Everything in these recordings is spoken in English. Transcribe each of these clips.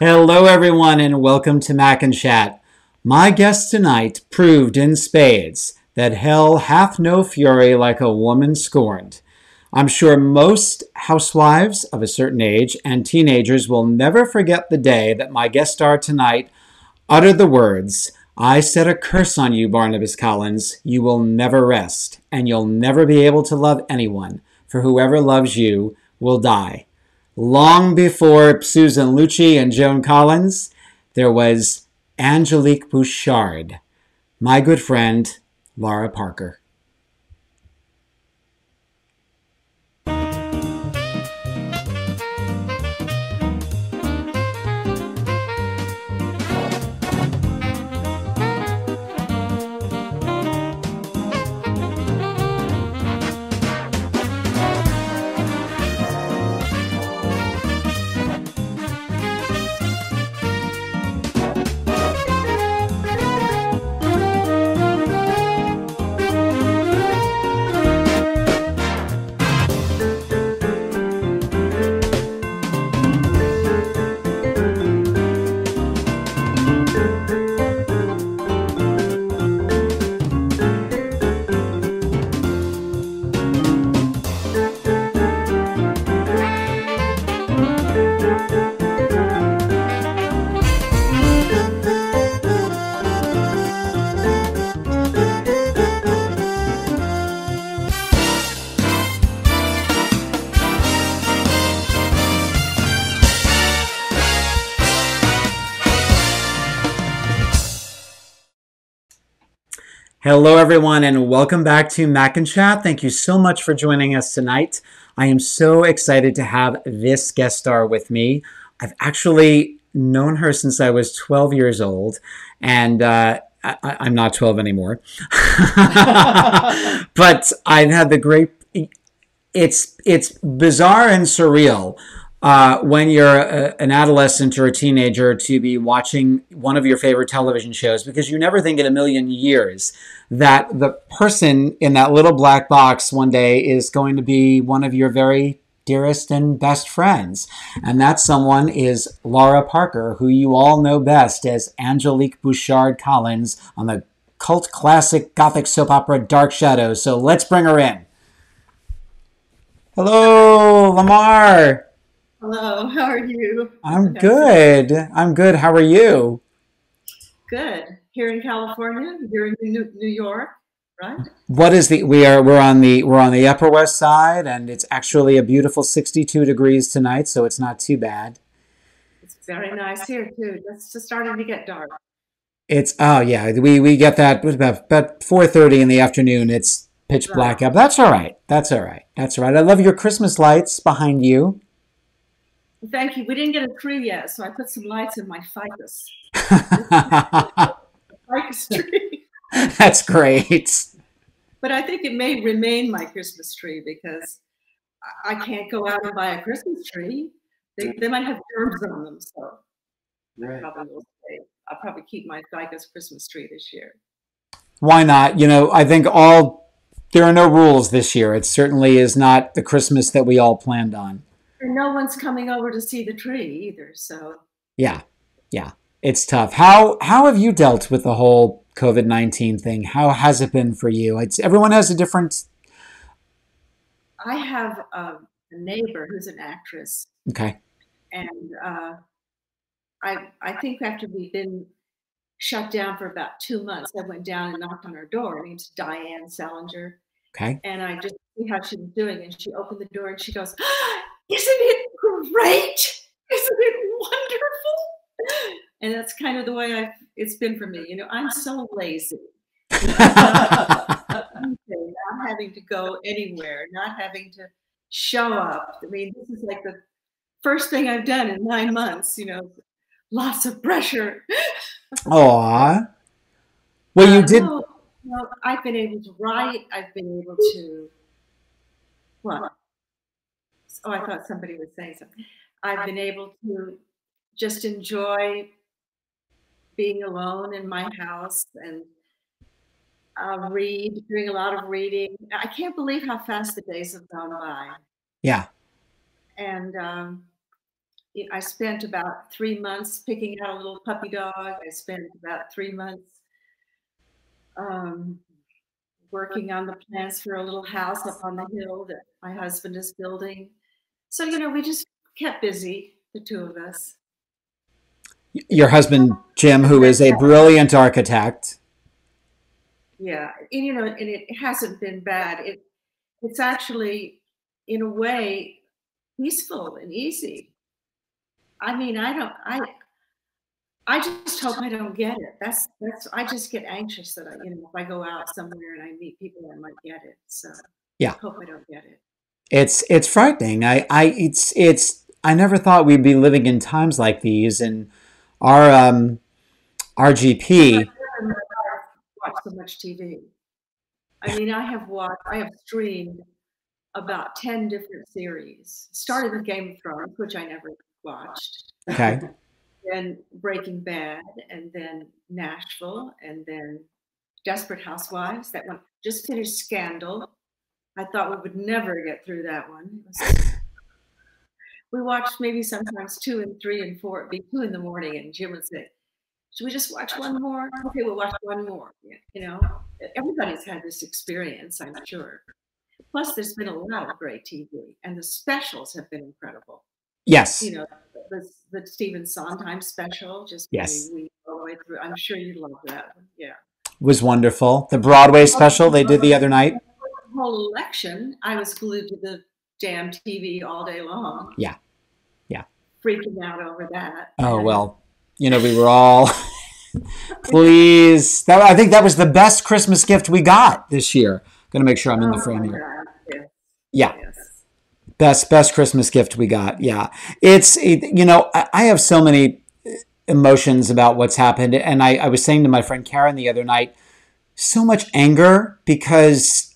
Hello, everyone, and welcome to Mac and Chat. My guest tonight proved in spades that hell hath no fury like a woman scorned. I'm sure most housewives of a certain age and teenagers will never forget the day that my guest star tonight uttered the words, I set a curse on you, Barnabas Collins. You will never rest, and you'll never be able to love anyone, for whoever loves you will die. Long before Susan Lucci and Joan Collins, there was Angelique Bouchard, my good friend, Lara Parker. Hello, everyone, and welcome back to Mac and Chat. Thank you so much for joining us tonight. I am so excited to have this guest star with me. I've actually known her since I was 12 years old, and uh, I, am not 12 anymore. but I've had the great. It's it's bizarre and surreal uh, when you're a, an adolescent or a teenager to be watching one of your favorite television shows because you never think in a million years that the person in that little black box one day is going to be one of your very dearest and best friends. And that someone is Lara Parker, who you all know best as Angelique Bouchard Collins on the cult classic gothic soap opera Dark Shadows. So let's bring her in. Hello, Lamar. Hello, how are you? I'm good. I'm good. How are you? Good. Here in California, you're in New, New York, right? What is the we are we're on the we're on the Upper West Side and it's actually a beautiful 62 degrees tonight, so it's not too bad. It's very nice here too. It's just starting to get dark. It's oh yeah, we we get that about about 4:30 in the afternoon. It's pitch black up. That's all right. That's all right. That's all right. I love your Christmas lights behind you. Thank you. We didn't get a tree yet, so I put some lights in my ficus. ficus tree. That's great. But I think it may remain my Christmas tree because I can't go out and buy a Christmas tree. They, they might have germs on them, so right. probably will stay. I'll probably keep my ficus Christmas tree this year. Why not? You know, I think all there are no rules this year. It certainly is not the Christmas that we all planned on. And no one's coming over to see the tree either. So yeah, yeah, it's tough. How how have you dealt with the whole COVID nineteen thing? How has it been for you? It's everyone has a different. I have a neighbor who's an actress. Okay. And uh, I I think after we've been shut down for about two months, I went down and knocked on her door. Her name's Diane Salinger. Okay. And I just see how she was doing, and she opened the door and she goes, isn't it great? Isn't it wonderful? And that's kind of the way I it's been for me. You know, I'm so lazy. not having to go anywhere, not having to show up. I mean, this is like the first thing I've done in nine months, you know, lots of pressure. Aw. Well, you uh, did. No, no, I've been able to write. I've been able to, what? Oh, I thought somebody was saying something. I've been able to just enjoy being alone in my house and uh, read, doing a lot of reading. I can't believe how fast the days have gone by. Yeah. And um, I spent about three months picking out a little puppy dog. I spent about three months um, working on the plans for a little house up on the hill that my husband is building. So, you know, we just kept busy, the two of us. Your husband, Jim, who is a brilliant architect. Yeah. And, you know, and it hasn't been bad. It, it's actually, in a way, peaceful and easy. I mean, I don't, I, I just hope I don't get it. That's that's. I just get anxious that I, you know, if I go out somewhere and I meet people, I might get it. So yeah, I hope I don't get it. It's it's frightening. I I it's it's. I never thought we'd be living in times like these, and our um, RGP. Watch so much TV. I mean, I have watched. I have streamed about ten different series. Started with Game of Thrones, which I never watched. Okay. then Breaking Bad, and then Nashville, and then Desperate Housewives. That one just finished Scandal. I thought we would never get through that one. we watched maybe sometimes two and three and four. It'd be two in the morning, and Jim would say, "Should we just watch one more?" Okay, we'll watch one more. You know, everybody's had this experience, I'm sure. Plus, there's been a lot of great TV, and the specials have been incredible. Yes. You know, the, the Stephen Sondheim special, just yes. we all the way through. I'm sure you love that one. Yeah. Was wonderful. The Broadway special they did the other night. Whole election, I was glued to the damn TV all day long. Yeah. Yeah. Freaking out over that. Oh, well, you know, we were all. Please. That, I think that was the best Christmas gift we got this year. Gonna make sure I'm in the oh frame here. Yeah. Best best christmas gift we got yeah it's it, you know I, I, have so many uh, emotions about what's happened and I, I was saying to my friend karen the other night so much anger because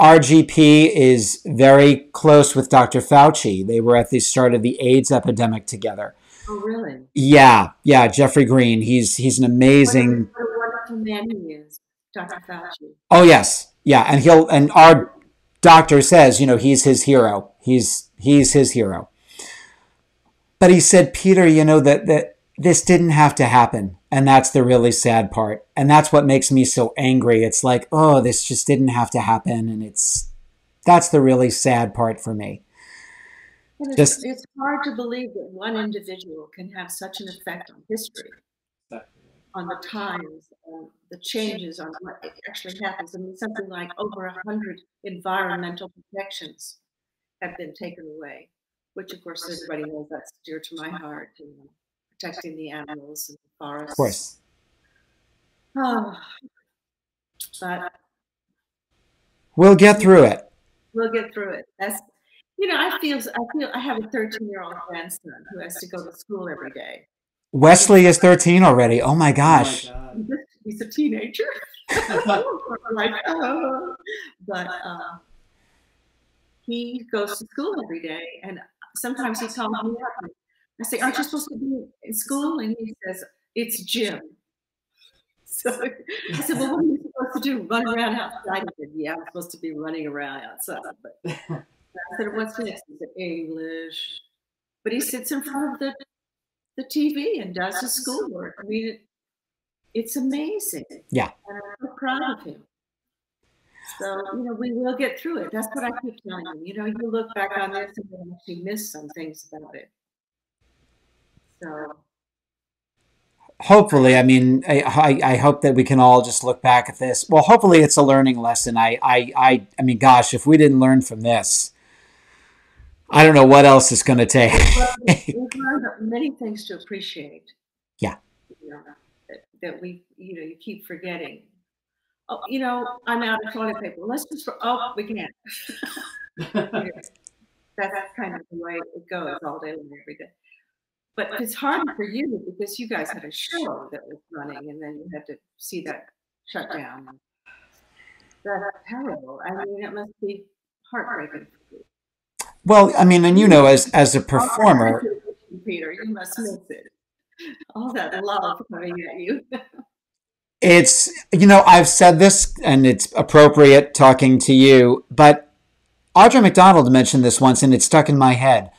rgp is very close with dr fauci. They were at the start of the aids epidemic together. Oh really? Yeah yeah jeffrey green. He's he's an amazing what a wonderful man he is dr fauci. Oh yes. Yeah and he'll and our doctor says, you know, he's his hero. He's he's his hero. But he said, Peter, you know that that this didn't have to happen, and that's the really sad part. And that's what makes me so angry. It's like, oh, this just didn't have to happen, and it's that's the really sad part for me. It's, just, it's hard to believe that one individual can have such an effect on history on the times, and the changes on what actually happens. I mean, something like over a hundred environmental protections have been taken away, which of course everybody knows that's dear to my heart, you know, protecting the animals and the forests. Of course. Oh, but we'll get through it. We'll get through it. That's you know, I feel I feel I have a 13 year old grandson who has to go to school every day. Wesley is 13 already. Oh my gosh. Oh my He's a teenager. like, oh. But uh, he goes to school every day. And sometimes he calls me up. I say, Aren't you supposed to be in school? And he says, It's gym. So I said, Well, what are you supposed to do? Run around outside? He said, Yeah, I'm supposed to be running around outside. But I said, What's next? He said, English. But he sits in front of the the TV and does his schoolwork. I mean, it, it's amazing. Yeah. And I'm so proud of him. So, you know, we will get through it. That's what I keep telling you. You know, you look back on this and you actually miss some things about it. So hopefully i mean I, I, I hope that we can all just look back at this well hopefully it's a learning lesson I, I i i mean gosh if we didn't learn from this I don't know what else it's going to take. we've learned many things to appreciate. Yeah. You know, that, that, we, you know, you keep forgetting. Oh, you know, I'm out of toilet paper. Let's just, oh, we can't. That's kind of the way it goes all day long, every day. But it's hard for you because you guys had a show that was running and then you had to see that shut down. That's terrible. I mean, it must be heartbreaking well, I mean, and you know, as as a performer, Peter, you must miss it. All that love coming at you. it's you know, I've said this, and it's appropriate talking to you, but Audra McDonald mentioned this once, and it stuck in my head.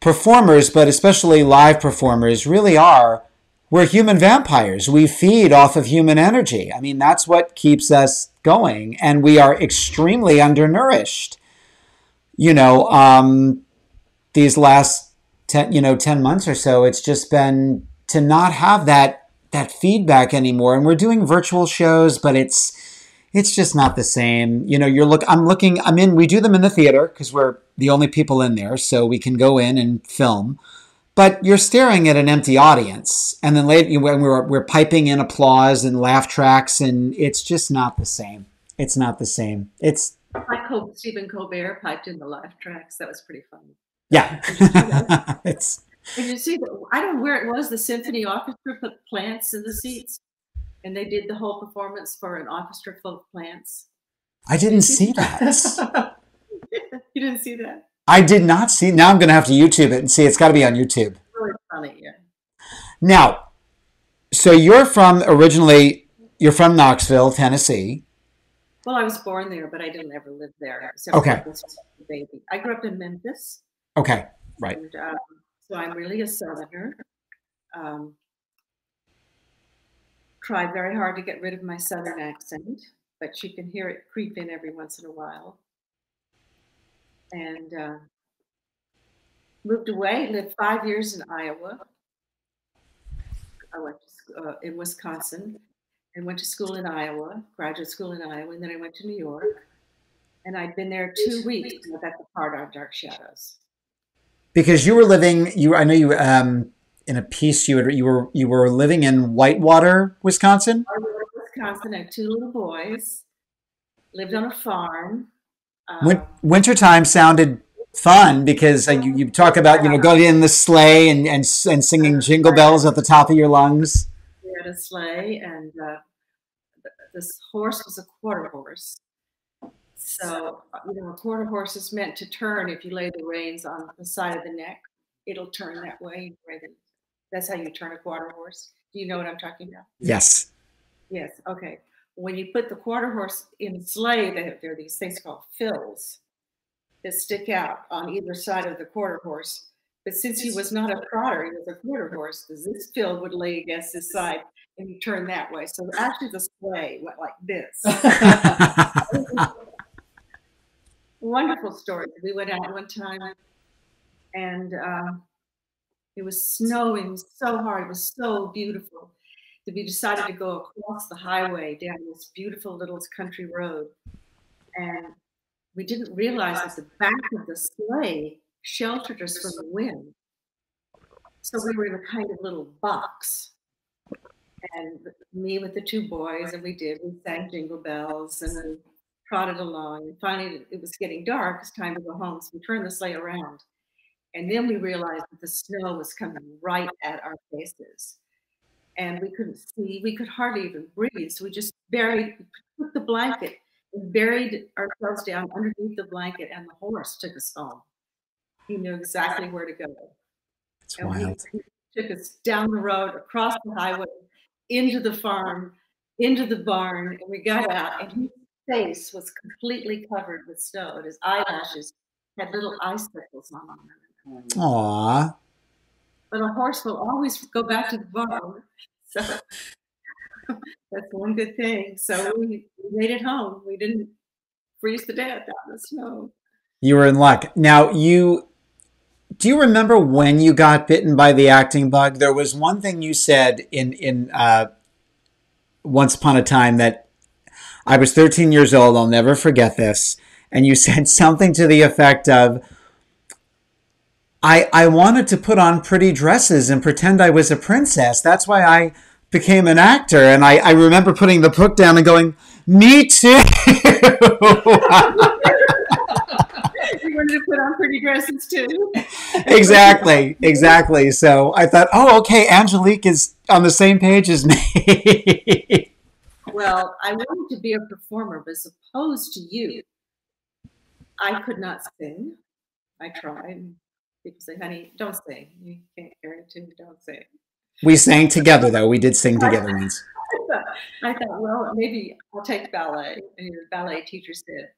Performers, but especially live performers, really are we're human vampires. We feed off of human energy. I mean, that's what keeps us going, and we are extremely undernourished. You know, um, these last ten, you know, ten months or so, it's just been to not have that that feedback anymore. And we're doing virtual shows, but it's it's just not the same. You know, you're look. I'm looking. I'm in. We do them in the theater because we're the only people in there, so we can go in and film but you're staring at an empty audience. And then later, when we're, we're piping in applause and laugh tracks, and it's just not the same. It's not the same. It's like Stephen Colbert piped in the laugh tracks. That was pretty funny. Yeah, it's. Did you see that? I don't know where it was. The symphony orchestra put plants in the seats, and they did the whole performance for an orchestra full of plants. I didn't see that. you didn't see that? I did not see. Now I'm going to have to YouTube it and see. It's got to be on YouTube. Really funny, yeah. Now, so you're from originally. You're from Knoxville, Tennessee. Well, I was born there, but I didn't ever live there. Okay. Baby, I grew up in Memphis. Okay, right. And, um, so I'm really a Southerner. Um, tried very hard to get rid of my Southern accent, but you can hear it creep in every once in a while and uh, moved away. Lived five years in Iowa. I went to, uh, in Wisconsin and went to school in Iowa, graduate school in Iowa, and then I went to New York. And I'd been there two weeks got the part on Dark Shadows. Because you were living, you I know you um, in a piece you were you were you were living in Whitewater, Wisconsin. Wisconsin. I had two little boys. Lived on a farm. Um, wintertime sounded fun because uh, you, you talk about you know going in the sleigh and, and and singing jingle bells at the top of your lungs. We had a sleigh, and uh, this horse was a quarter horse. So you know, a quarter horse is meant to turn if you lay the reins on the side of the neck. It'll turn that way. That's how you turn a quarter horse. Do you know what I'm talking about? Yes. Yes. Okay when you put the quarter horse in a sleigh, there are these things called thills that stick out on either side of the quarter horse. But since he was not a trotter, he was a quarter horse, this thill would lay against his side and you turn that way. So actually the sleigh went like this. Wonderful story. We went out one time and uh, it was snowing so hard. It was so beautiful that we decided to go across the highway down this beautiful little country road. And we didn't realize that the back of the sleigh sheltered us from the wind. So we were in a kind of little box. And me with the two boys, and we did, we sang jingle bells and then trotted along. And finally, it was getting dark. It's time to go home. So we turned the sleigh around. And then we realized that the snow was coming right at our faces and we couldn't see. We could hardly even breathe. So we just buried, put the blanket and buried ourselves down underneath the blanket, and the horse took us home. He knew exactly where to go. It's and wild. He took us down the road, across the highway, into the farm, into the barn, and we got out, and his face was completely covered with snow, and his eyelashes had little icicles on them. Aww but a horse will always go back to the barn. So that's one good thing. So we made it home. We didn't freeze to death out in the snow. You were in luck. Now you do you remember when you got bitten by the acting bug? There was one thing you said in in uh, once upon a time that I was 13 years old. I'll never forget this. And you said something to the effect of, I, I wanted to put on pretty dresses and pretend I was a princess. That's why I became an actor. And I, I remember putting the book down and going, Me too. you wanted to put on pretty dresses too. exactly, exactly. So I thought, oh, okay, Angelique is on the same page as me. well, I wanted to be a performer, but as opposed to you, I could not sing. I tried people say, honey, don't sing. You can't carry a tune, don't sing. We sang together, though. We did sing together once. I thought, well, maybe I'll take ballet. And the ballet teacher said,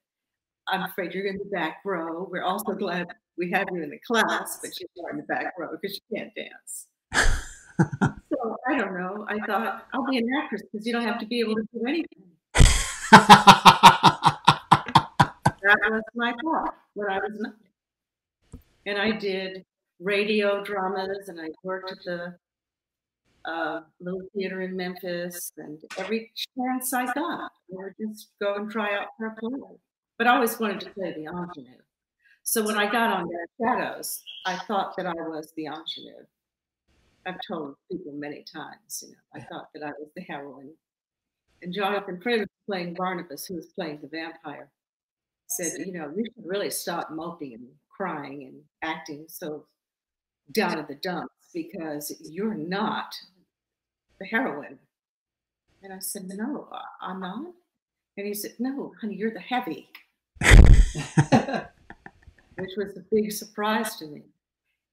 I'm afraid you're in the back row. We're also glad we have you in the class, but you are in the back row because you can't dance. so I don't know. I thought I'll be an actress because you don't have to be able to do anything. that was my thought when I was. And I did radio dramas and I worked at the uh, little theater in Memphis, and every chance I got, I would just go and try out for a play. But I always wanted to play the ingenue. So when I got on Shadows, I thought that I was the ingenue. I've told people many times, you know, I thought that I was the heroine. And Jonathan Frid playing Barnabas, who was playing the vampire, said, you know, you should really stop moping crying and acting so down in the dumps because you're not the heroine. And I said, No, I'm not. And he said, No, honey, you're the heavy. Which was a big surprise to me.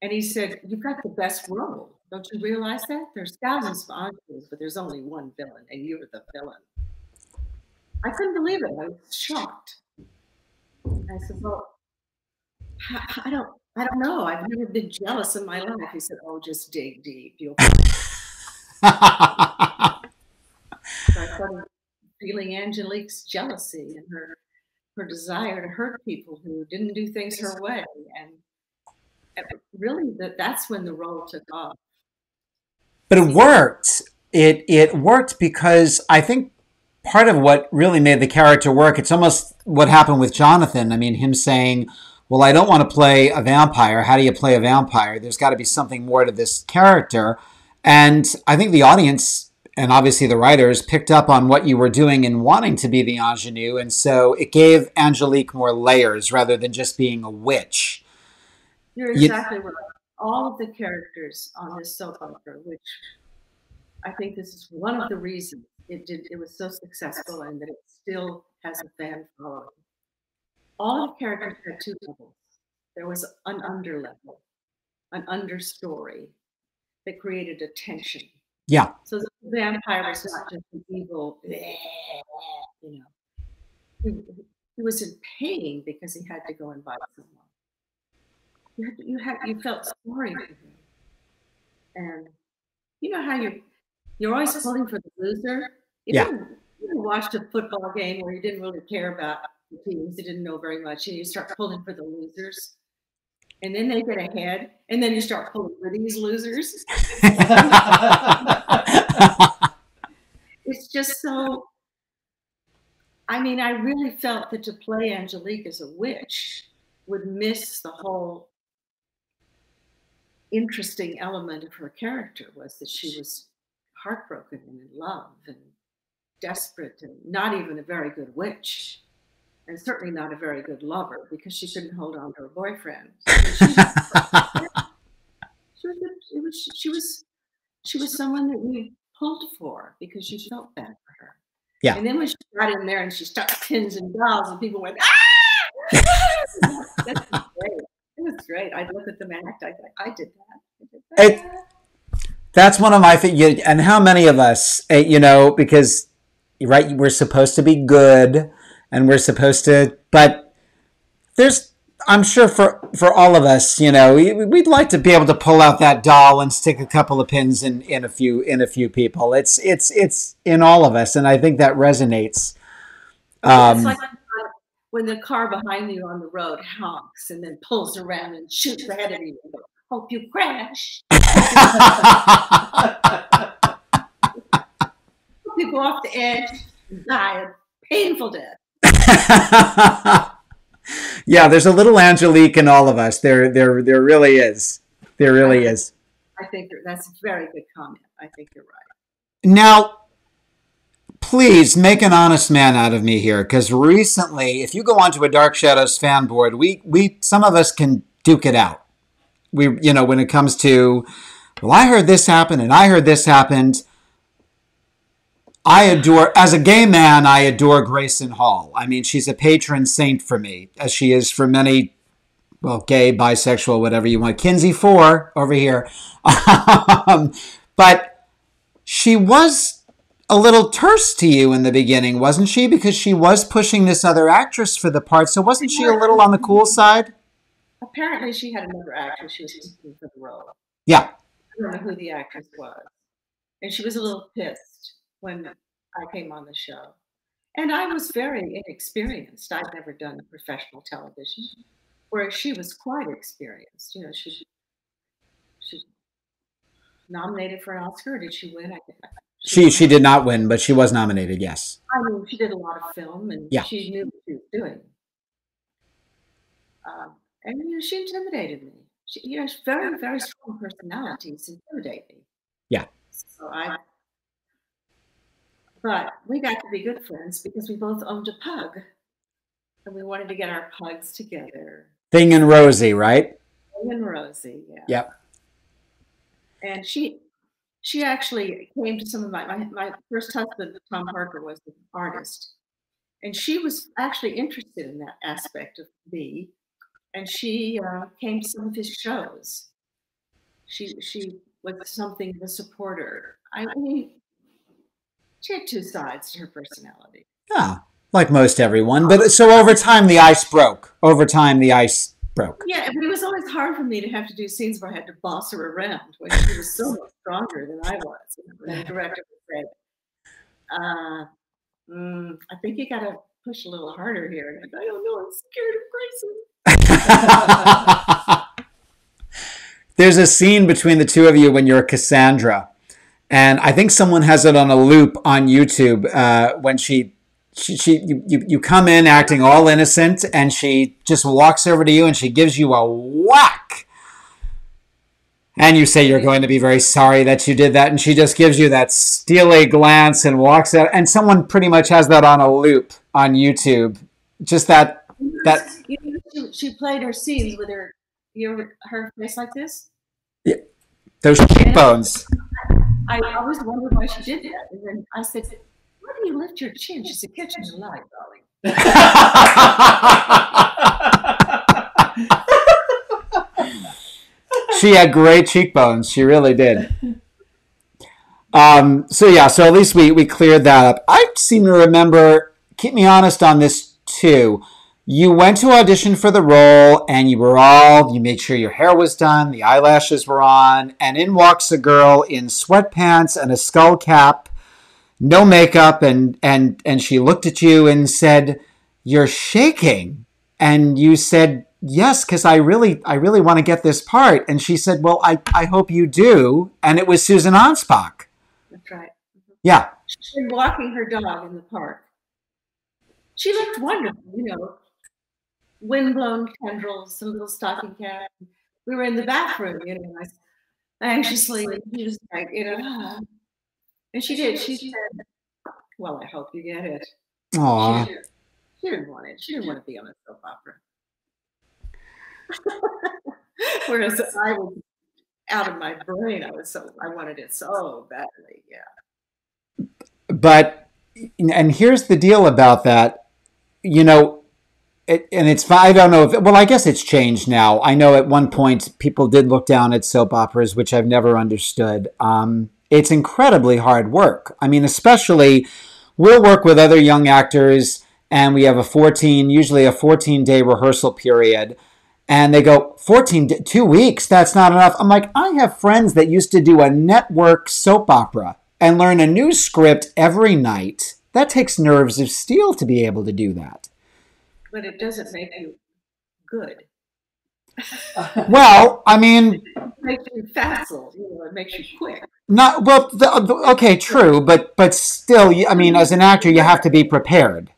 And he said, You've got the best role. Don't you realize that? There's thousands of ingenues, but there's only one villain, and you're the villain. I couldn't believe it. I was shocked. I said, Well, I don't I don't know. I've never been jealous in my life. He said, Oh, just dig deep. You'll so I started feeling Angelique's jealousy and her her desire to hurt people who didn't do things her way, and, and really that that's when the role took off. But it worked. It it worked because I think part of what really made the character work. It's almost what happened with Jonathan. I mean, him saying. Well, I don't want to play a vampire. How do you play a vampire? There's got to be something more to this character. And I think the audience and obviously the writers picked up on what you were doing and wanting to be the ingenue. And so it gave Angelique more layers rather than just being a witch. You're exactly you, right. All of the characters on this soap opera, which I think this is one of the reasons it did it was so successful and that it still has a fan following. All of the characters had two levels. There was an under level, an understory, that created a tension. Yeah. So the vampire was not just an evil, you know. He, he, was in pain because he had to go and buy someone. You had, you had you felt sorry for him, and you know how you you're always pulling for the loser. If yeah. You, you watched a football game where you didn't really care about teams, you didn't know very much, and you start pulling for the losers and then they get ahead, and then you start pulling for these losers. it's just so. I mean, I really felt that to play Angelique as a witch would miss the whole interesting element of her character was that she was heartbroken and in love and desperate and not even a very good witch and certainly not a very good lover because she shouldn't hold on to her boyfriend. she, was, she, was, she was she was someone that we pulled for because you felt bad for her. Yeah. And then when she got in there and she started pins and dolls and people went, ah! That's great. It was great. I'd look at them act. I I did that. I did that. It, that's one of my things. And how many of us, eh, you know, because right, we're supposed to be good and we're supposed to but there's I'm sure for for all of us, you know, we, would like to be able to pull out that doll and stick a couple of pins in, in a few in a few people. It's it's it's in all of us, and I think that resonates. Um, it's like when the car behind you on the road honks and then pulls around and shoots ahead of you. Hope you crash. People off the edge, die a painful death. yeah, there's a little Angelique in all of us. There, there, there really is. There really is. I think that's a very good comment. I think you're right. Now, please make an honest man out of me here, because recently, if you go onto a Dark Shadows fan board, we we some of us can duke it out. We, you know, when it comes to, well, I heard this happen and I heard this happened. I adore, as a gay man, I adore Grayson Hall. I mean, she's a patron saint for me, as she is for many, well, gay, bisexual, whatever you want. Kinsey Four over here. um, but she was a little terse to you in the beginning, wasn't she? Because she was pushing this other actress for the part. So wasn't she a little on the cool side? apparently she had another actress she was competing for the role. Yeah. I don't know who the actress was. And she was a little pissed when I came on the show. And I was very inexperienced. I'd never done professional television, whereas she was quite experienced. You know, she she nominated for an Oscar. did she win? I think she she did not win, but she was nominated. Yes. I mean, she did a lot of film, and yeah. she knew what she was doing. Um, and you know, she intimidated me. She, you know, very very strong personalities intimidate me. Yeah. So I but we got to be good friends because we both owned a pug. And we wanted to get our pugs together. Thing and Rosie, right? Thing and Rosie, yeah. Yep. And she she actually came to some of my, my my first husband, Tom Parker, was an artist. And she was actually interested in that aspect of me. And she uh, came to some of his shows. She she was something of a supporter. I mean, she had two sides to her personality. Yeah, like most everyone. But so over time, the ice broke. Over time, the ice broke. Yeah, but it was always hard for me to have to do scenes where I had to boss her around when she was so much stronger than I was. And the director would say, uh, mm, I think you got to push a little harder here. And I go, I don't know, I'm scared of Grayson. There's a scene between the two of you when you're Cassandra and I think someone has it on a loop on YouTube uh, when she. She, she you, you, you come in acting all innocent and she just walks over to you and she gives you a whack. And you say you're going to be very sorry that you did that and she just gives you that steely glance and walks out. And someone pretty much has that on a loop on youtube. Just that that you know, she, she played her scenes with her your her face like this? Yeah. Those cheekbones I always wondered why she did that. And then I said, Why do you lift your chin? She said, Catch me alive, darling. she had great cheekbones. She really did. Um, so yeah, so at least we we cleared that up. I seem to remember. Keep me honest on this too you went to audition for the role and you were all you made sure your hair was done the eyelashes were on and in walks a girl in sweatpants and a skull cap no makeup and and and she looked at you and said you're shaking. And you said yes because i really i really want to get this part. And she said well i i hope you do. And it was susan anspach that's right. Mm-hmm. Yeah. She's been walking her dog in the park. She looked wonderful you know windblown tendrils, some little stocking cap. We were in the bathroom, you know, anxiously, she was like, you know, ah. and she did. She said, "Well, I hope you get it." Aww. She, she didn't want it. She didn't want to be on a soap opera. Whereas I was out of my brain. I was so I wanted it so badly. Yeah. But and here's the deal about that. You know, it, and it's I don't know if well I guess it's changed now. I know at one point people did look down at soap operas, which I've never understood. Um, it's incredibly hard work. I mean, especially we'll work with other young actors, and we have a 14, usually a 14 day rehearsal period. And they go, 14, two weeks, that's not enough. I'm like, I have friends that used to do a network soap opera and learn a new script every night. That takes nerves of steel to be able to do that but it doesn't make you good. well, I mean, it makes you facile. You know, it makes you quick. Not well. The, okay, true, but but still, I mean, as an actor, you have to be prepared.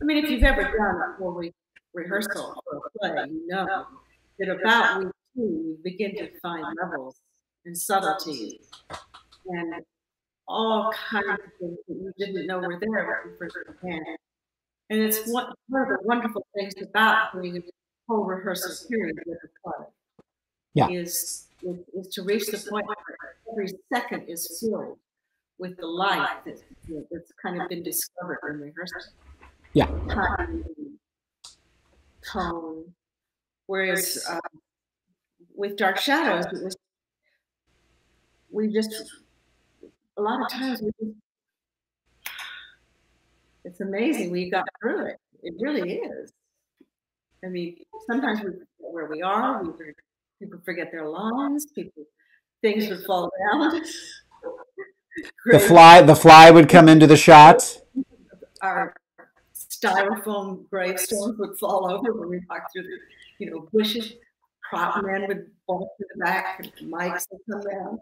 I mean, if you've ever done a full re- rehearsal for a play, you know that about week two, you begin to find levels and subtleties and all kinds of things that you didn't know were there when you first began. And it's one, one of the wonderful things about doing a whole rehearsal period with a play. Yeah. Is, is, is to reach the point where every second is filled with the light that, you know, that's kind of been discovered in rehearsal. Yeah. Time, tone. Whereas um, with Dark Shadows, it was we just a lot of times we just it's amazing we got through it. It really is. I mean, sometimes we forget where we are. We people forget their lines. People things would fall down. the fly, the fly would come into the shot. Our styrofoam gravestones would fall over when we walked through the, you know, bushes. Prop men would fall to the back, and mics would come down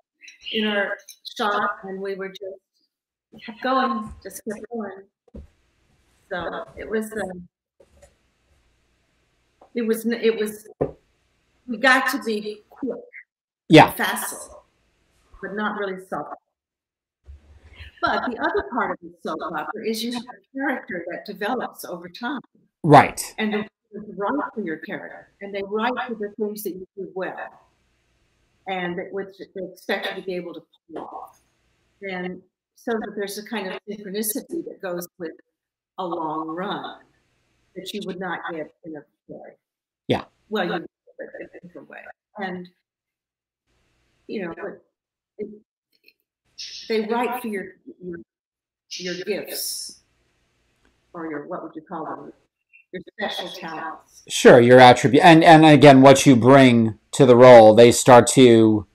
in our shop, and we were just kept going, just kept going. So it was, um, it was, it was. We got to be quick, yeah, facile, but not really subtle. But the other part of the soap opera is you have a character that develops over time. Right. And they write for your character, and they write for the things that you do well, and which they expect you to be able to pull off. And so that there's a kind of synchronicity that goes with a long run that you would not get in a play. Yeah. Well, you in a different way. And you know, it, they write for your, your your gifts or your what would you call them? Your special talents. Sure, your attribute, and and again, what you bring to the role, they start to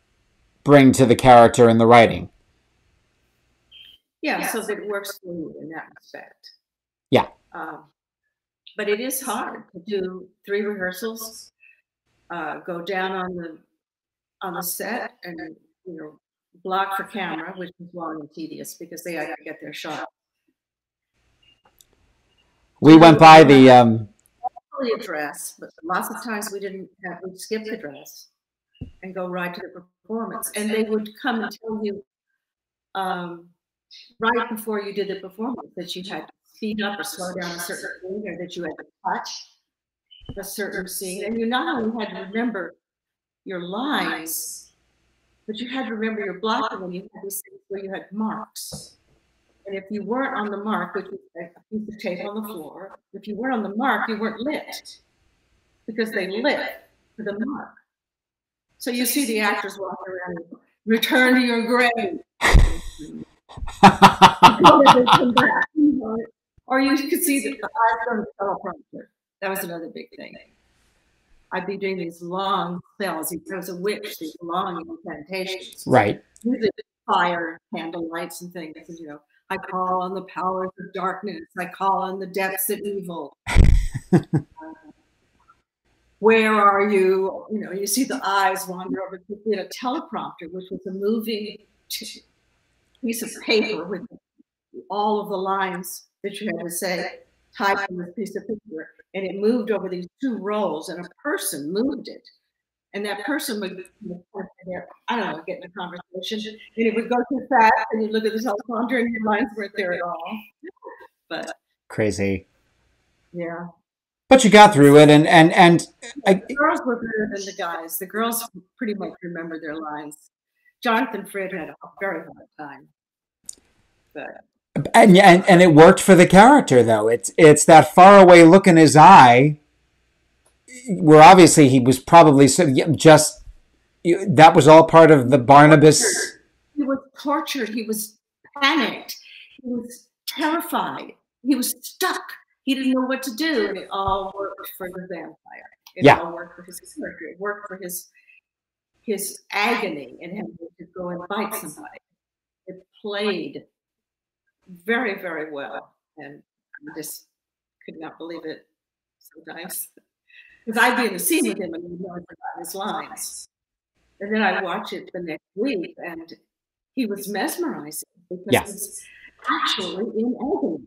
bring to the character in the writing. Yeah, so that it works for you in that respect. Yeah. Um, but it is hard to do three rehearsals, uh, go down on the on the set, and you know block for camera, which is long and tedious because they had to get their shot. We went by the. Um, a dress, but lots of times we didn't have, we'd skip the dress and go right to the performance. And they would come and tell you um, right before you did the performance that you had to speed up or slow down a certain scene or that you had to touch a certain scene. And you not only had to remember your lines, but you had to remember your blocking when you had these things where you had marks. And if you weren't on the mark, which was a piece of tape on the floor, if you weren't on the mark, you weren't lit because they lit for the mark. So you see the actors walking around, return to your grave. or you could see the eyes on the teleprompter. That was another big thing. I'd be doing these long spells. There was a witch, these long incantations. Right. Fire, candle lights, and things. And, you know, I call on the powers of darkness. I call on the depths of evil. uh, where are you? You know, you see the eyes wander over to a teleprompter, which was a moving piece of paper with all of the lines that you had to say typed on this piece of paper, and it moved over these two rolls, and a person moved it and that person would I don't know, get in a conversation, and it would go too fast, and you look at the teleprompter, and your lines weren't there at all. But crazy. Yeah. But you got through it, and and and I, the girls were better than the guys. The girls pretty much remember their lines. Jonathan Frid had a very hard time, but. And, and and it worked for the character though. It's it's that faraway look in his eye where obviously he was probably just that was all part of the Barnabas. He was tortured. He was panicked. He was terrified. He was stuck. He didn't know what to do, and it all worked for the vampire. It yeah. all worked for his character. It worked for his his agony and him to go and fight somebody. It played very, very well, and I just could not believe it sometimes. Because I'd be in the scene with him and he'd forgotten his lines. And then I'd watch it the next week and he was mesmerizing because yeah. he's actually in agony.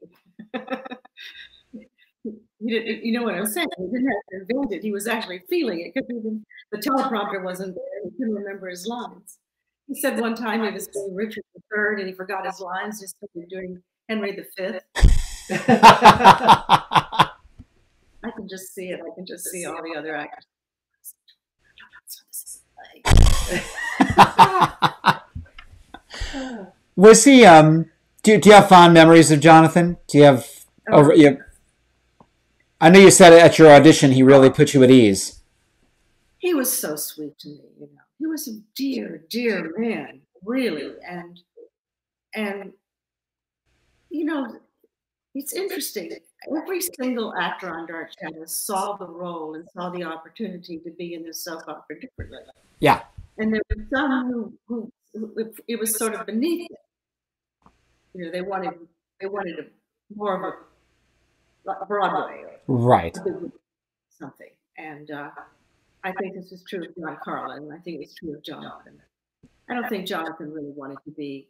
you know what I'm saying? He didn't have to invent it. He was actually feeling it because the teleprompter wasn't there. He couldn't remember his lines. He said one time he was doing Richard III and he forgot his lines, just started doing Henry V. I can just see it. I can just see all the other actors. Was he? Um, do, do you have fond memories of Jonathan? Do you have oh. over? You, I know you said at your audition he really put you at ease. He was so sweet to me. You know, he was a dear, dear man, really, and and you know, it's interesting every single actor on Dark Shadows saw the role and saw the opportunity to be in this soap opera differently. Yeah. And there were some who, who, who it was sort of beneath them. You know, they wanted they wanted a, more of a, a Broadway or Right. something. And uh, I think this is true of John Karlen, and I think it's true of Jonathan. I don't think Jonathan really wanted to be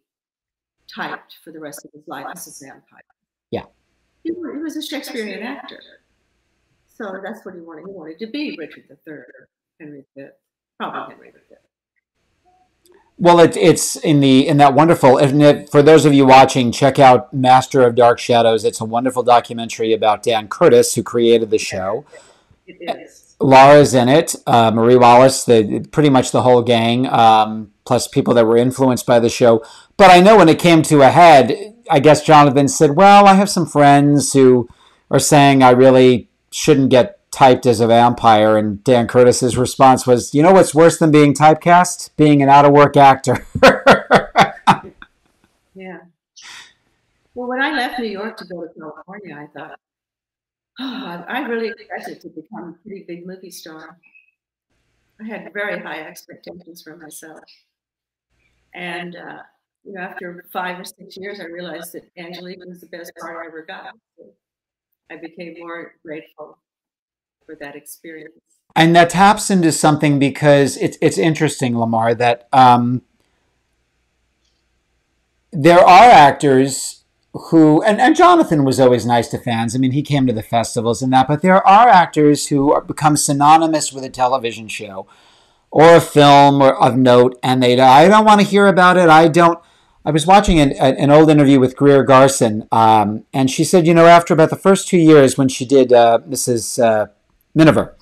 typed for the rest of his life as a vampire. Yeah. He, he was a Shakespearean actor. So that's what he wanted. He wanted to be Richard III or Henry V, probably Henry V. Well, it, it's in the in that wonderful. It, for those of you watching, check out Master of Dark Shadows. It's a wonderful documentary about Dan Curtis, who created the show. It is. Lara's in it. Uh, Marie Wallace, the pretty much the whole gang, um, plus people that were influenced by the show. But I know when it came to a head, I guess Jonathan said, "Well, I have some friends who are saying I really shouldn't get typed as a vampire." And Dan Curtis's response was, "You know what's worse than being typecast? Being an out of work actor." Yeah. Well, when I left New York to go to California, I thought, I I really expected to become a pretty big movie star. I had very high expectations for myself. And, uh, you know, after five or six years, I realized that Angelique was the best part I ever got. I became more grateful for that experience. and that taps into something because it's it's interesting, Lamar, that um, there are actors who and, and Jonathan was always nice to fans. I mean, he came to the festivals and that, but there are actors who are, become synonymous with a television show or a film or of note, and they I don't want to hear about it. I don't. I was watching an, an old interview with Greer Garson, um, and she said, you know, after about the first two years when she did uh, Mrs. Uh, Miniver,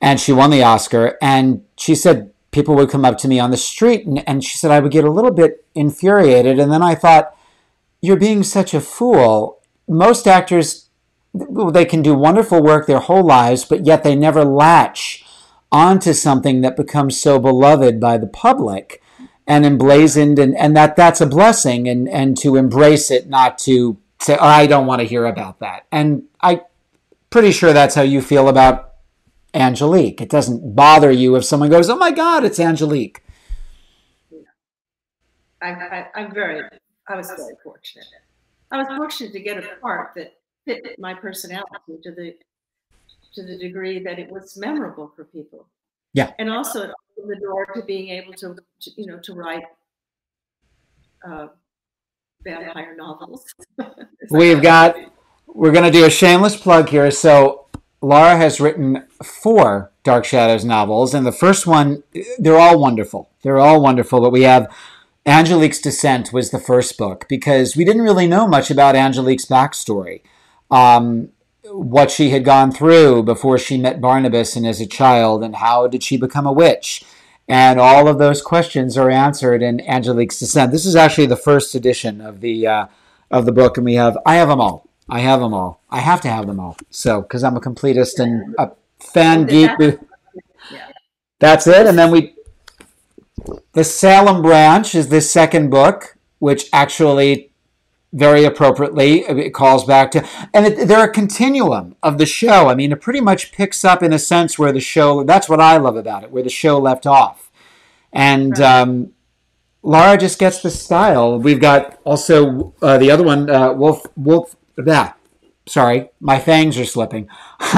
and she won the Oscar. And she said people would come up to me on the street, and, and she said I would get a little bit infuriated. And then I thought, you're being such a fool. Most actors, they can do wonderful work their whole lives, but yet they never latch onto something that becomes so beloved by the public and emblazoned and, and that that's a blessing and, and to embrace it, not to say, oh, I don't want to hear about that. And I pretty sure that's how you feel about Angelique. It doesn't bother you if someone goes, "Oh my God, it's Angelique." I, I'm very, I was very fortunate. I was fortunate to get a part that fit my personality to the to the degree that it was memorable for people. Yeah. And also it opened the door to being able to, to you know, to write uh, vampire novels. We've got. We're going to do a shameless plug here. So Lara has written four Dark Shadows novels, and the first one, they're all wonderful. They're all wonderful. But we have Angelique's Descent was the first book because we didn't really know much about Angelique's backstory. Um, what she had gone through before she met Barnabas and as a child, and how did she become a witch? And all of those questions are answered in Angelique's Descent. This is actually the first edition of the uh, of the book, and we have I have them all. I have them all. I have to have them all. So because I'm a completist and a fan geek. Yeah. That's it, and then we. The Salem branch is the second book, which actually very appropriately it calls back to and it, they're a continuum of the show. I mean it pretty much picks up in a sense where the show that's what i love about it where the show left off. And um, Lara just gets the style. We've got also uh, the other one uh, wolf wolf that sorry my fangs are slipping.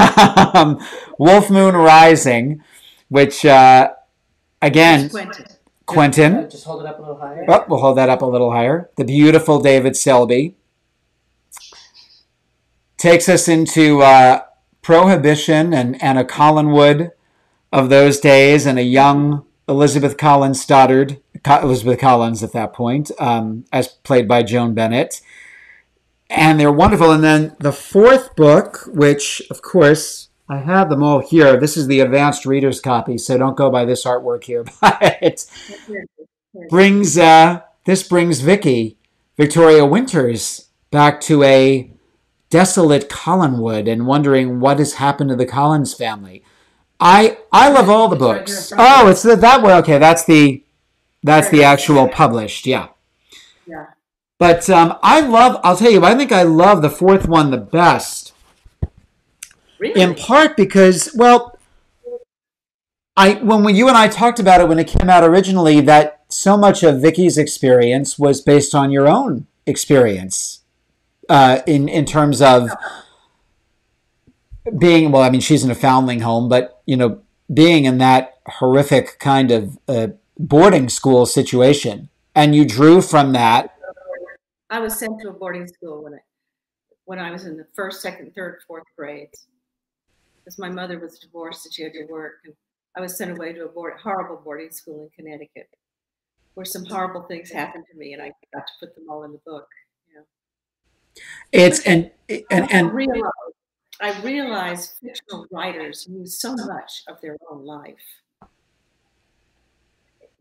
Um, wolf moon rising which uh, again Quentin. quentin Just hold it up a little higher. Oh, we'll hold that up a little higher. The beautiful David Selby takes us into uh, Prohibition and Anna Collinwood of those days, and a young Elizabeth Collins Stoddard, Elizabeth Collins at that point, um, as played by Joan Bennett. And they're wonderful. And then the fourth book, which, of course, I have them all here. This is the advanced reader's copy, so don't go by this artwork here. But brings uh, this brings Vicky Victoria Winters back to a desolate Collinwood and wondering what has happened to the Collins family. I I love all the It's right here in books. Oh, it's the, that way. Okay, that's the that's the actual published. Yeah. Yeah. But um, I love. I'll tell you. I think I love the fourth one the best Really? In part because, well, I when we, you and I talked about it when it came out originally, that so much of Vicky's experience was based on your own experience, uh, in in terms of being. Well, I mean, she's in a foundling home, but you know, being in that horrific kind of uh, boarding school situation, and you drew from that. I was sent to a boarding school when I when I was in the first, second, third, fourth grades because my mother was divorced and she had to work. And I was sent away to a board, horrible boarding school in Connecticut where some horrible things happened to me and I got to put them all in the book. You know. It's and and and I realize, I realize fictional writers use so much of their own life.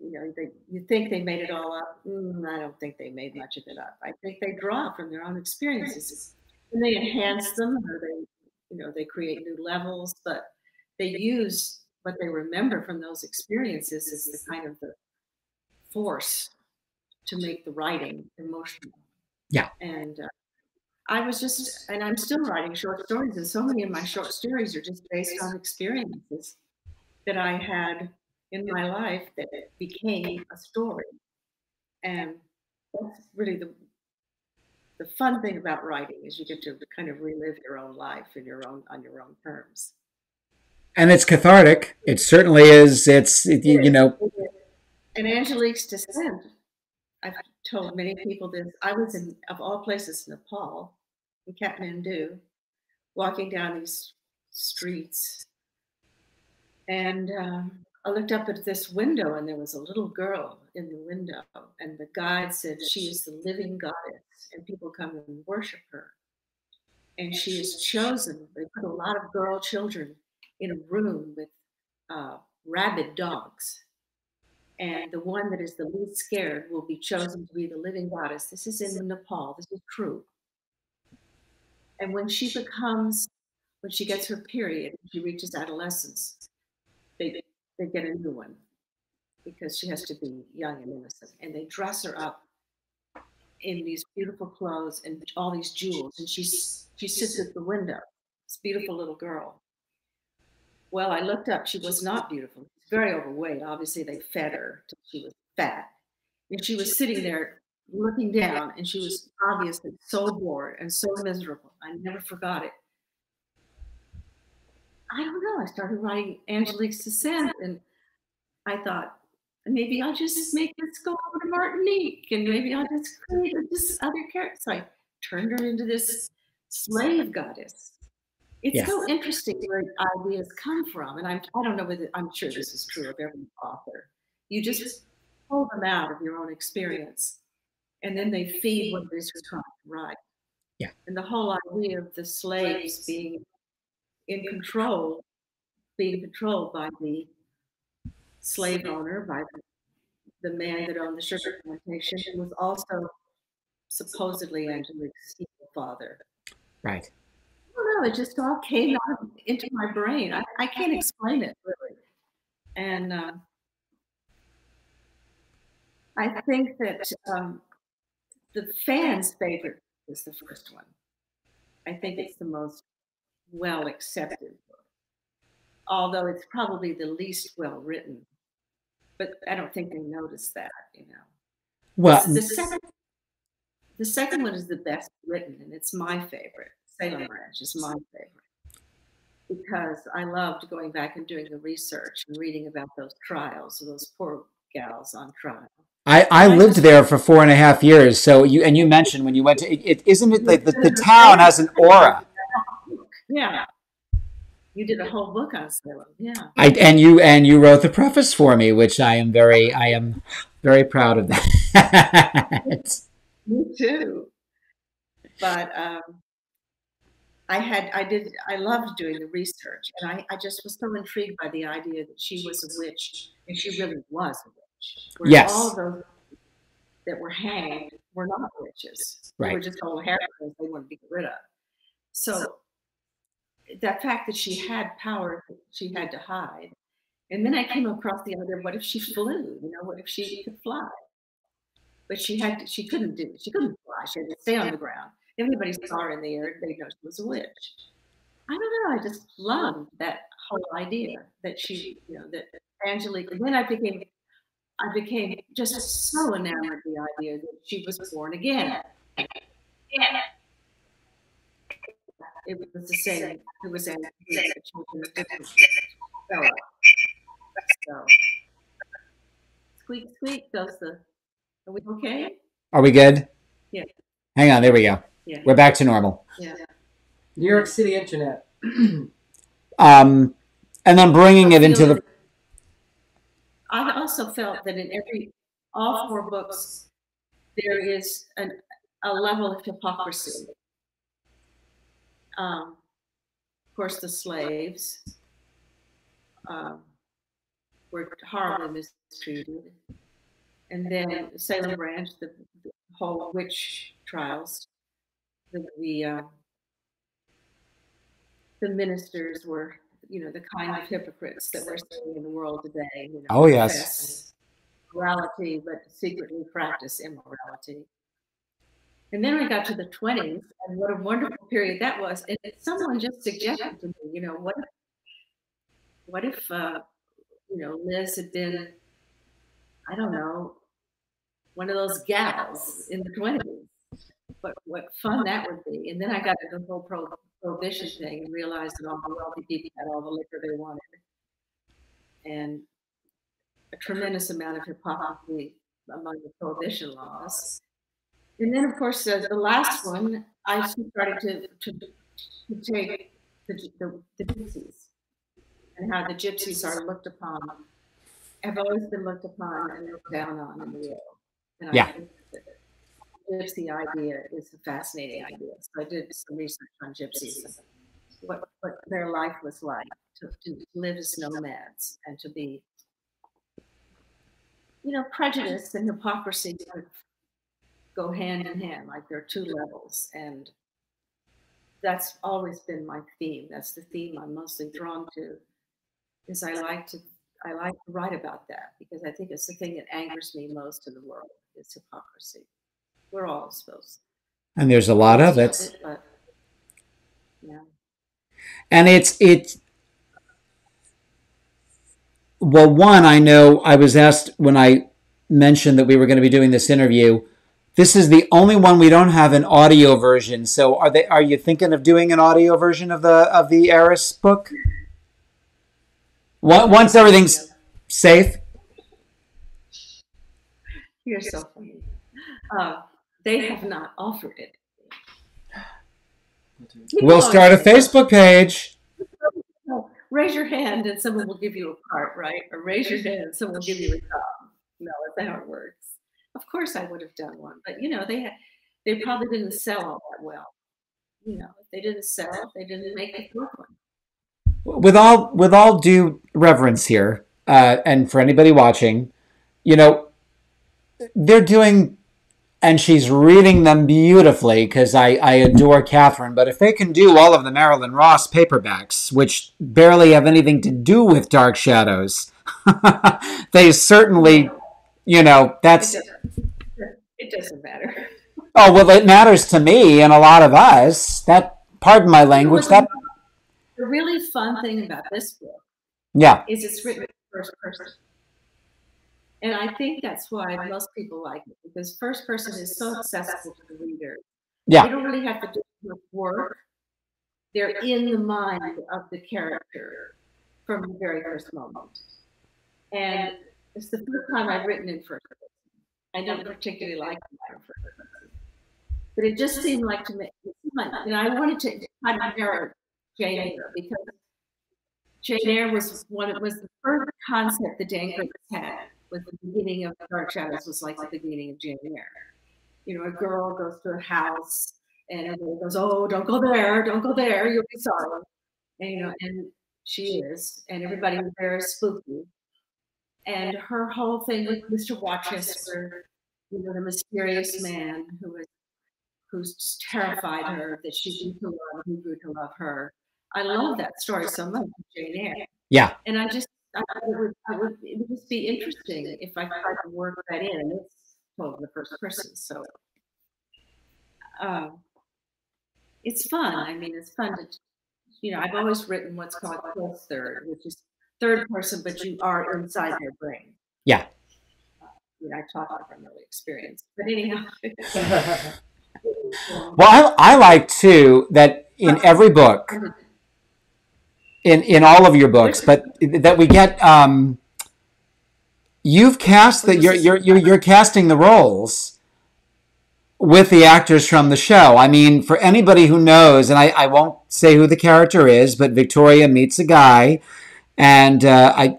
You know, they, you think they made it all up. Mm, I don't think they made much of it up. I think they draw from their own experiences and they enhance them or they you know they create new levels but they use what they remember from those experiences as the kind of the force to make the writing emotional. Yeah. And uh, i was just and i'm still writing short stories and so many of my short stories are just based on experiences that i had in my life that became a story. And that's really the the fun thing about writing is you get to kind of relive your own life in your own on your own terms. And it's cathartic. It certainly is. It's it, you, you know. And Angelique's descent. I've told many people this. I was in, of all places, Nepal, in Kathmandu, walking down these streets, and um, I looked up at this window and there was a little girl in the window, and the guide said, She is the living goddess, and people come and worship her. And she is chosen. They put a lot of girl children in a room with uh, rabid dogs. And the one that is the least scared will be chosen to be the living goddess. This is in Nepal. This is true. And when she becomes, when she gets her period, she reaches adolescence, they they get a new one because she has to be young and innocent. And they dress her up in these beautiful clothes and all these jewels. And she's she sits at the window, this beautiful little girl. Well, I looked up, she was not beautiful. She's very overweight. Obviously, they fed her till she was fat. And she was sitting there looking down, and she was obviously so bored and so miserable. I never forgot it. I don't know. I started writing Angelique's Descent, and I thought maybe I'll just make this go over to Martinique, and maybe I'll just create this other character. So I turned her into this slave goddess. It's yeah. so interesting where ideas come from, and I'm I don't know whether I'm sure this is true of every author. You just pull them out of your own experience, and then they feed what it is you're trying to write. Yeah. And the whole idea of the slaves being in control, being controlled by the slave owner, by the, the man that owned the sugar plantation, and was also supposedly Angelique's father. Right. I don't know. It just all came out into my brain. I, I can't explain it really. And uh, I think that um, the fans' favorite is the first one. I think it's the most well accepted book, although it's probably the least well written. But I don't think they notice that, you know. Well, the second, the second one is the best written, and it's my favorite. Salem Branch is my favorite because I loved going back and doing the research and reading about those trials those poor gals on trial. I, I lived there for four and a half years. So you and you mentioned when you went to it, it isn't it like the, the town has an aura. Yeah. You did a whole book on Salem. Yeah. I and you and you wrote the preface for me, which I am very I am very proud of that. me too. But um, I had I did I loved doing the research and I, I just was so intrigued by the idea that she was a witch and she really was a witch. Whereas yes. all those that were hanged were not witches. Right. They were just old heretics they wanted to get rid of. So that fact that she had power she had to hide. And then I came across the other, what if she flew? You know, what if she could fly? But she had to, she couldn't do it. She couldn't fly. She had to stay on the ground. If anybody saw her in the air, they know she was a witch. I don't know. I just loved that whole idea that she, you know, that Angelique. And then I became, I became just so enamored the idea that she was born again. Yeah. It was the same. It was Angelique. So, squeak, squeak goes the. Are we okay? Are we good? Yeah. Hang on. There we go. Yeah. We're back to normal. Yeah. New York City internet. Um, and then bringing it into the. I also felt that in every all four books there is an, a level of hypocrisy. Um, of course, the slaves um, were horribly mistreated, and then Salem Branch, the, the whole witch trials, the the, uh, the ministers were, you know, the kind of hypocrites that we're seeing in the world today. You know, Oh, yes. Morality, but secretly practice immorality. And then we got to the 20s, and what a wonderful period that was. And someone just suggested to me, you know, what if, what if, uh, you know, Liz had been, I don't know, one of those gals in the 20s. But what fun that would be. And then I got to the whole pro- prohibition thing and realized that all the wealthy people had all the liquor they wanted. And a tremendous amount of hypocrisy among the prohibition laws. And then, of course, uh, the last one, I started to, to, to take the, the, the gypsies and how the gypsies are looked upon, have always been looked upon and looked down on in the world. And Yeah. I think the gypsy idea is a fascinating idea. So I did some research on gypsies what, what their life was like to, to live as nomads and to be, you know, prejudice and hypocrisy go hand in hand, like there are two levels. And that's always been my theme. That's the theme I'm mostly drawn to. Is I like to I like to write about that because I think it's the thing that angers me most in the world is hypocrisy. We're all supposed And there's a lot of it. but yeah. And it's it's well, one I know I was asked when I mentioned that we were going to be doing this interview. This is the only one we don't have an audio version. So are they? Are you thinking of doing an audio version of the of the Heiress book? Once everything's safe. You're so funny. Uh, they have not offered it. We'll start a Facebook page. Raise your hand and someone will give you a part, right? Or raise your hand and someone will give you a job. No, that's how it works. Of course, I would have done one, but you know, they had, they probably didn't sell all that well. You know, if they didn't sell, they didn't make a good one. with all with all due reverence here, uh, and for anybody watching, you know, they're doing, and she's reading them beautifully because I I adore Kathryn. But if they can do all of the Marilyn Ross paperbacks, which barely have anything to do with Dark Shadows, they certainly, you know, It that's doesn't, it doesn't matter. oh well, it matters to me and a lot of us. That pardon my language. That The really fun thing about this book yeah is it's written in first person. And I think that's why most people like it because first person is so accessible to the reader. Yeah. They don't really have to do much work. They're in the mind of the character from the very first moment. And it's the first time I've written in first person. I don't particularly like in first person. But it just seemed like to me, and I wanted to kind of narrow Jane Eyre because Jane Eyre was one. It was the first concept that Dan had. Was the beginning of Dark Shadows was like the beginning of Jane Eyre. You know, a girl goes to a house and everybody goes, "Oh, don't go there! Don't go there! You'll be sorry." And you know, and she is, and everybody was very spooky. And her whole thing with Mr. Rochester, you know, the mysterious man who was who's terrified her that she grew to love, he grew to love her. I love that story so much, Jane Eyre. Yeah. And I just, I would, I would, it would just be interesting if I tried to work that in. It's told in the first person, so um, it's fun. I mean, it's fun to you know, I've always written what's called close third, which is third person, but you are inside their brain. Yeah. Uh, you know, I talk from early experience, but anyhow. well, I, I like too that in every book, in in all of your books, but that we get. Um, you've cast that you're you're you're, you're casting the roles with the actors from the show. I mean, for anybody who knows, and I, I won't say who the character is, but Victoria meets a guy, and uh, I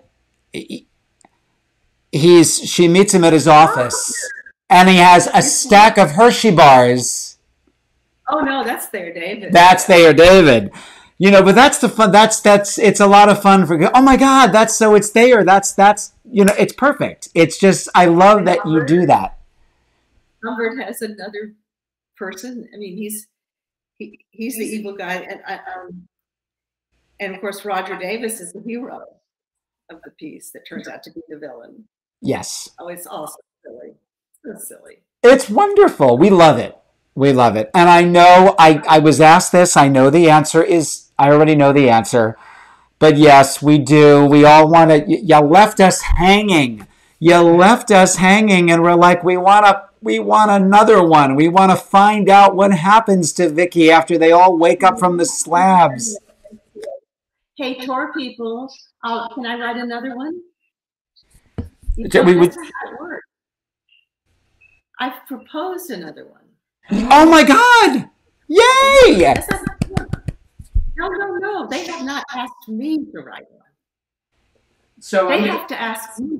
he's she meets him at his office, and he has a stack of Hershey bars. Oh no, that's there, David. That's there, David. You know, but that's the fun. That's that's it's a lot of fun for. Oh my God, that's so it's there. That's that's you know, it's perfect. It's just I love that you do that. Humbert has another person. I mean, he's he, he's the evil guy, and I, um, and of course Roger Davis is the hero of the piece that turns out to be the villain. Yes. Oh, it's also silly. So silly. It's wonderful. We love it. We love it. And I know I, I was asked this. I know the answer is I already know the answer. But yes, we do. We all want to. You left us hanging. You left us hanging, and we're like, we want to we want another one. We want to find out what happens to Vicky after they all wake up from the slabs. Hey, tour people, uh, can I write another one? we would. I've proposed another one. Oh my God! Yay! No, no, no. They have not asked me to write one. So they I'm have gonna, to ask me.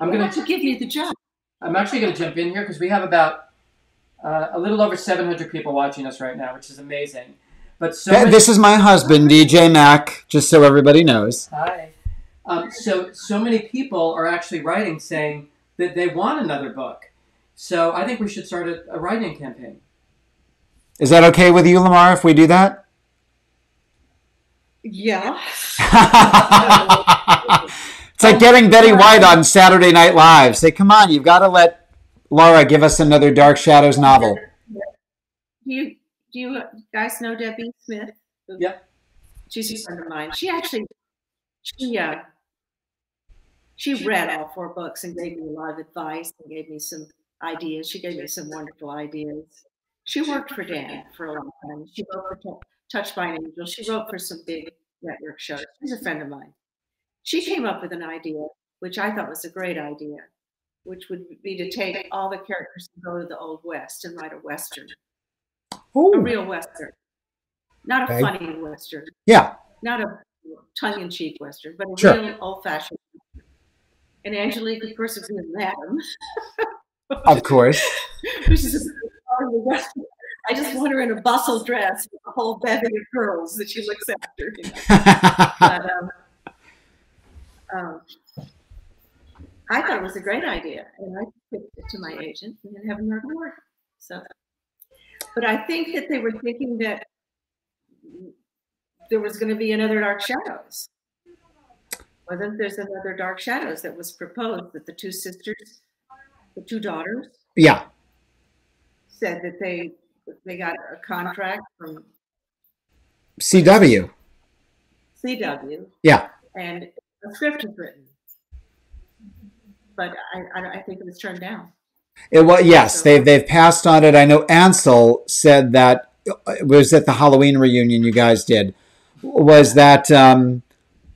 I'm going to give me the job. I'm actually going to jump in here because we have about uh, a little over 700 people watching us right now, which is amazing. But so many- this is my husband, DJ Mac, just so everybody knows. hi. Um, so so many people are actually writing saying that they want another book. So I think we should start a, a writing campaign. Is that okay with you, Lamar, if we do that? Yeah. it's like getting Betty White on Saturday Night Live. Say, come on, you've got to let Lara give us another Dark Shadows novel. Do you do you guys know Debbie Smith? Yeah. She's a friend of mine. She actually she uh she read all four books and gave me a lot of advice and gave me some ideas. She gave me some wonderful ideas. She worked for Dan for a long time. She wrote for Touched by an Angel. She wrote for some big network shows. She's a friend of mine. She came up with an idea, which I thought was a great idea, which would be to take all the characters and go to the Old West and write a Western, a real Western. Not a Okay. funny Western, Yeah. not a tongue in cheek Western, but a Sure. real old fashioned. And Angelique, of course, be a madam, Of course. which is a part of the Western. I just want her in a bustle dress with a whole bevy of girls that she looks after. You know? but um, um, I thought it was a great idea, and I pitched it to my agent, and heard a word. So, but I think that they were thinking that there was going to be another Dark Shadows. Wasn't there's another Dark Shadows that was proposed that the two sisters, the two daughters, yeah. said that they they got a contract from CW. CW Yeah. and a script was written. But I, I, I think it was turned down. It was yes, they've they've passed on it. I know Ansel said that it was at the Halloween reunion you guys did. Was that um,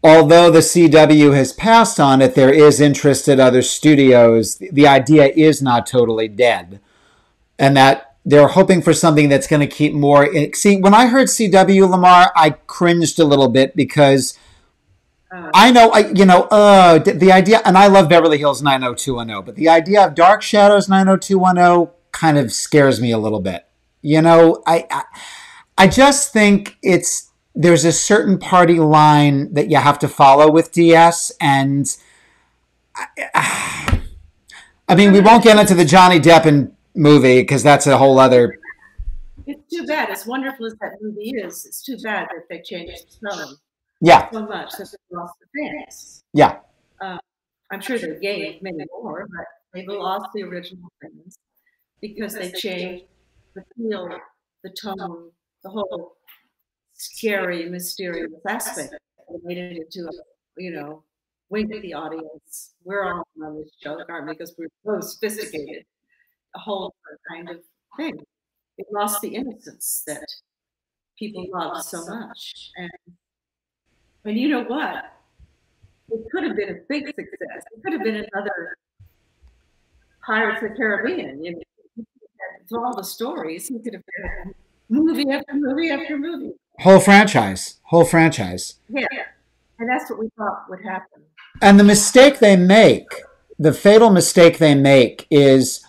although the CW has passed on it, there is interest at other studios. The, the idea is not totally dead, and that they're hoping for something that's going to keep more. See, when I heard CW Lamar, I cringed a little bit because. Uh, I know, I you know, uh, the, the idea, and I love Beverly Hills 90210, but the idea of Dark Shadows 90210 kind of scares me a little bit. You know, I, I, I just think it's there's a certain party line that you have to follow with DS, and I, I mean, we won't get into the Johnny Depp and movie because that's a whole other. it's too bad. As wonderful as that movie is, it's too bad that they changed the tone Yeah, so much that they lost the fans. yeah, um, I'm sure they gained many more, but they've lost the original fans because they changed the feel, the tone, the whole scary, mysterious aspect. It made it into a, you know, wink at the audience. We're all on this joke, aren't we? Because we're so sophisticated. A whole kind of thing. It lost the innocence that people love so much. And and you know what? It could have been a big success. It could have been another Pirates of the Caribbean. You know, all the stories, he could have been movie after movie after movie. Whole franchise. Whole franchise. Yeah. And that's what we thought would happen. And the mistake they make, the fatal mistake they make is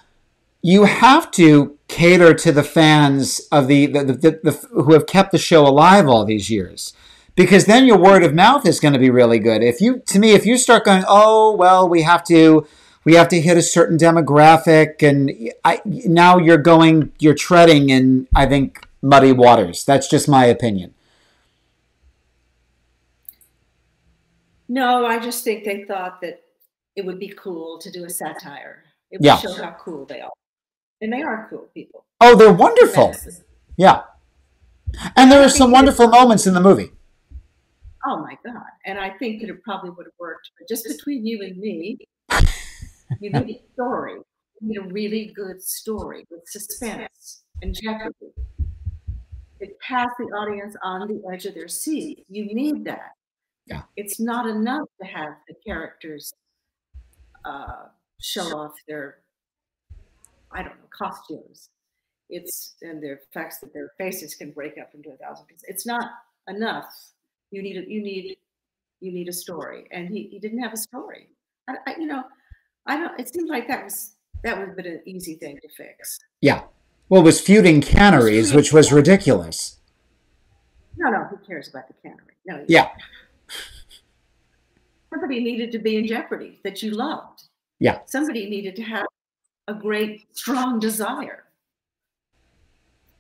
you have to cater to the fans of the, the, the, the, who have kept the show alive all these years because then your word of mouth is going to be really good. If you to me if you start going oh well we have to we have to hit a certain demographic and I, now you're going you're treading in i think muddy waters. That's just my opinion. No i just think they thought that it would be cool to do a satire. It would Yeah. show how cool they are. And they are cool people. Oh they're wonderful. Yeah. And there are some wonderful moments in the movie Oh my God. And I think that it probably would have worked. But just between you and me, you need a story. You need a really good story with suspense and jeopardy. It has the audience on the edge of their seat. You need that. Yeah. It's not enough to have the characters uh, show off their, I don't know, costumes. It's and the facts that their faces can break up into a thousand pieces. It's not enough you need a, you need you need a story. And he, he didn't have a story. I, I, you know i don't it seemed like that was that would have been an easy thing to fix. Yeah. Well it was feuding canneries which was ridiculous. No no who cares about the cannery? No yeah. Somebody needed to be in jeopardy that you loved. Yeah. somebody needed to have a great strong desire.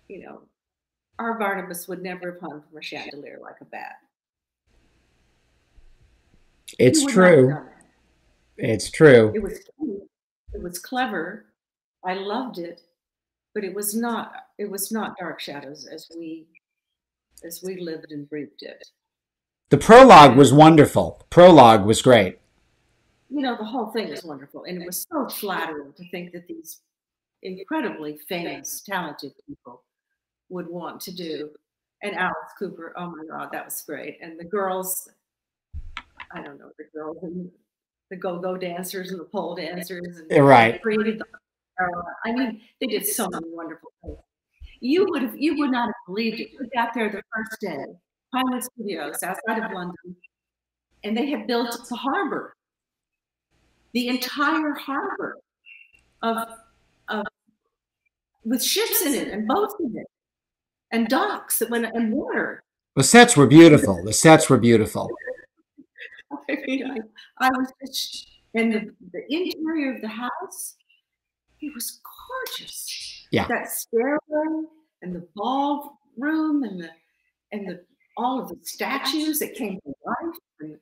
You know our barnabas would never have hung from a chandelier like a bat it's would not have true it's true. It was cute, it was clever. I loved it but it was not it was not dark shadows as we as we lived and breathed it. The prologue was wonderful. Prologue was great. You know the whole thing was wonderful and it was so flattering to think that these incredibly famous talented people would want to do and alice cooper oh my god that was great and the girls i don't know the girls and the go-go dancers and the pole dancers and right. created the, uh, i mean they did so many wonderful things. You would have you would not have believed it. We got there the first day pinewood studios outside of london and they had built the harbor. The entire harbor of, of with ships in it and boats in it and docks that went and water. the sets were beautiful. The sets were beautiful I mean, I, I was just, and the, the interior of the house, it was gorgeous. Yeah. That stairway and the ballroom and the and the all of the statues that came to life. And,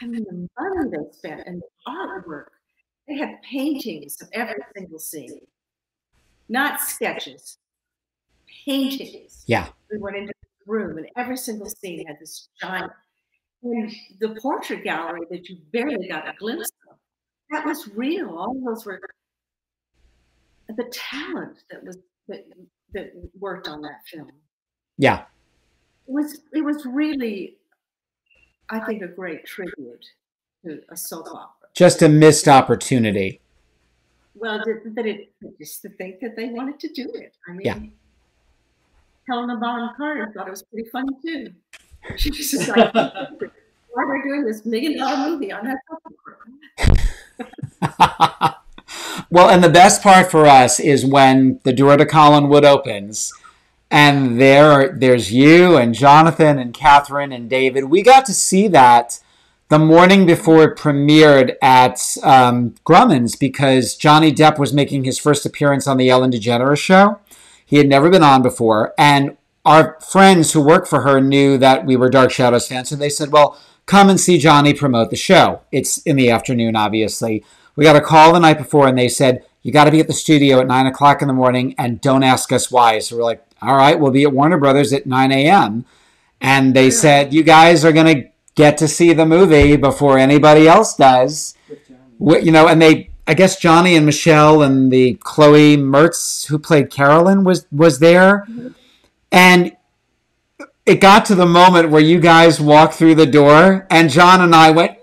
I mean, the money they spent and the artwork. They had paintings of every single scene, not sketches, paintings. Yeah. We went into the room, and every single scene had this giant. And the portrait gallery that you barely got a glimpse of, that was real. All those were the talent that was that that worked on that film. yeah It was it was really, I think, a great tribute to a soap opera. just a missed opportunity Well, that it just to think that they wanted to do it. I mean, Yeah. Helena Bonham Carter thought it was pretty funny too. She was just like, "Why are we doing this million dollar movie on that well, and the best part for us is when the door to Collinwood opens, and there, there's you and Jonathan and Kathryn and David. We got to see that the morning before it premiered at um, Grauman's because Johnny Depp was making his first appearance on the Ellen DeGeneres show. He had never been on before, and our friends who work for her knew that we were Dark Shadows fans, so they said, "Well, come and see Johnny promote the show. It's in the afternoon, obviously." We got a call the night before, and they said, "You got to be at the studio at nine o'clock in the morning, and don't ask us why." So we're like, all right, we'll be at Warner Brothers at 9 a.m. And they Yeah. said, you guys are going to get to see the movie before anybody else does. With Johnny. Wh- You know, and they, I guess Johnny and Michelle and the Chloe Moretz who played Carolyn was was there, mm-hmm. And it got to the moment where you guys walked through the door, and John and I went,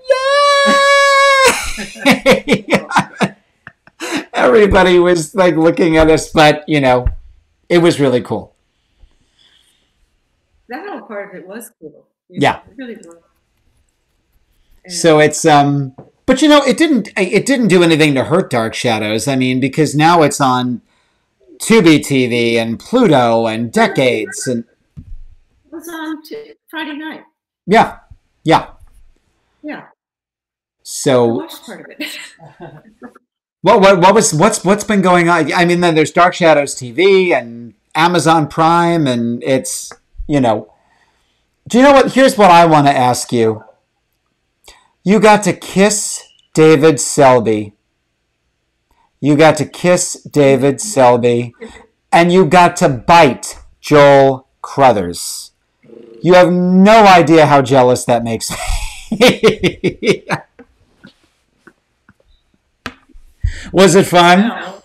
"Yay!" Everybody was like looking at us, but you know, it was really cool. That whole part of it was cool. Yeah. really was. And So it's um, but you know, it didn't it didn't do anything to hurt Dark Shadows. I mean, because now it's on Tubi TV and Pluto and Decades and it was on t- Friday night. yeah, yeah. Yeah. So watched part of it. what what what was what's what's been going on? I mean, then there's Dark Shadows TV and Amazon Prime, and it's you know. Do you know what? Here's what I want to ask you. You got to kiss David Selby. You got to kiss David Selby, and you got to bite Joel Crothers. You have no idea how jealous that makes me. Was it fun? Ah,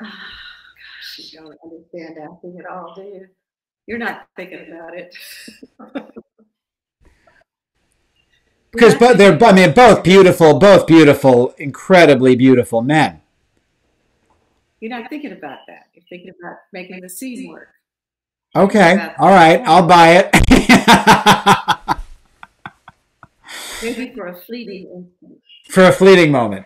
gosh, you don't understand acting at all, do you? You're not thinking about it. Because but they're I mean both beautiful, both beautiful, incredibly beautiful men. You're not thinking about that. You're thinking about making the scene work. Okay, all right, I'll buy it Maybe for a fleeting instant. for a fleeting moment.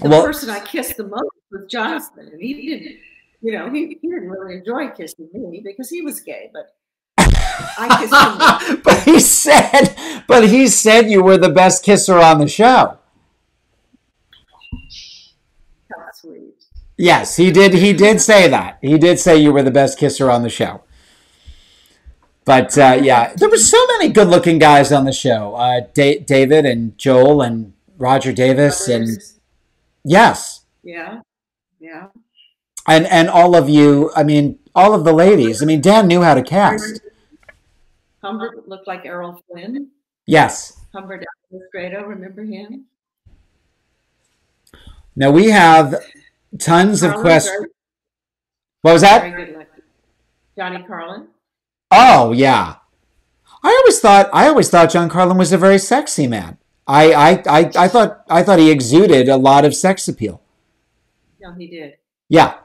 The Well- person I kissed the most was Jonathan, and he didn't, you know, he, he didn't really enjoy kissing me because he was gay, but I kissed him. but he said, but he said you were the best kisser on the show. Sweet. Yes, he did. He did say that. He did say you were the best kisser on the show. But uh, yeah, there were so many good-looking guys on the show. Uh, da- David and Joel and Roger Davis and yes, Yeah, yeah. and and all of you. I mean, all of the ladies. I mean, Dan knew how to cast. Humbert looked like Errol Flynn. Yes. Humbert Astredo, remember him? Now we have tons of questions. What was that? Very good looking. Johnny Karlen. Oh yeah. I always thought I always thought John Karlen was a very sexy man. I, I, I, I thought I thought he exuded a lot of sex appeal. No, he did. Yeah.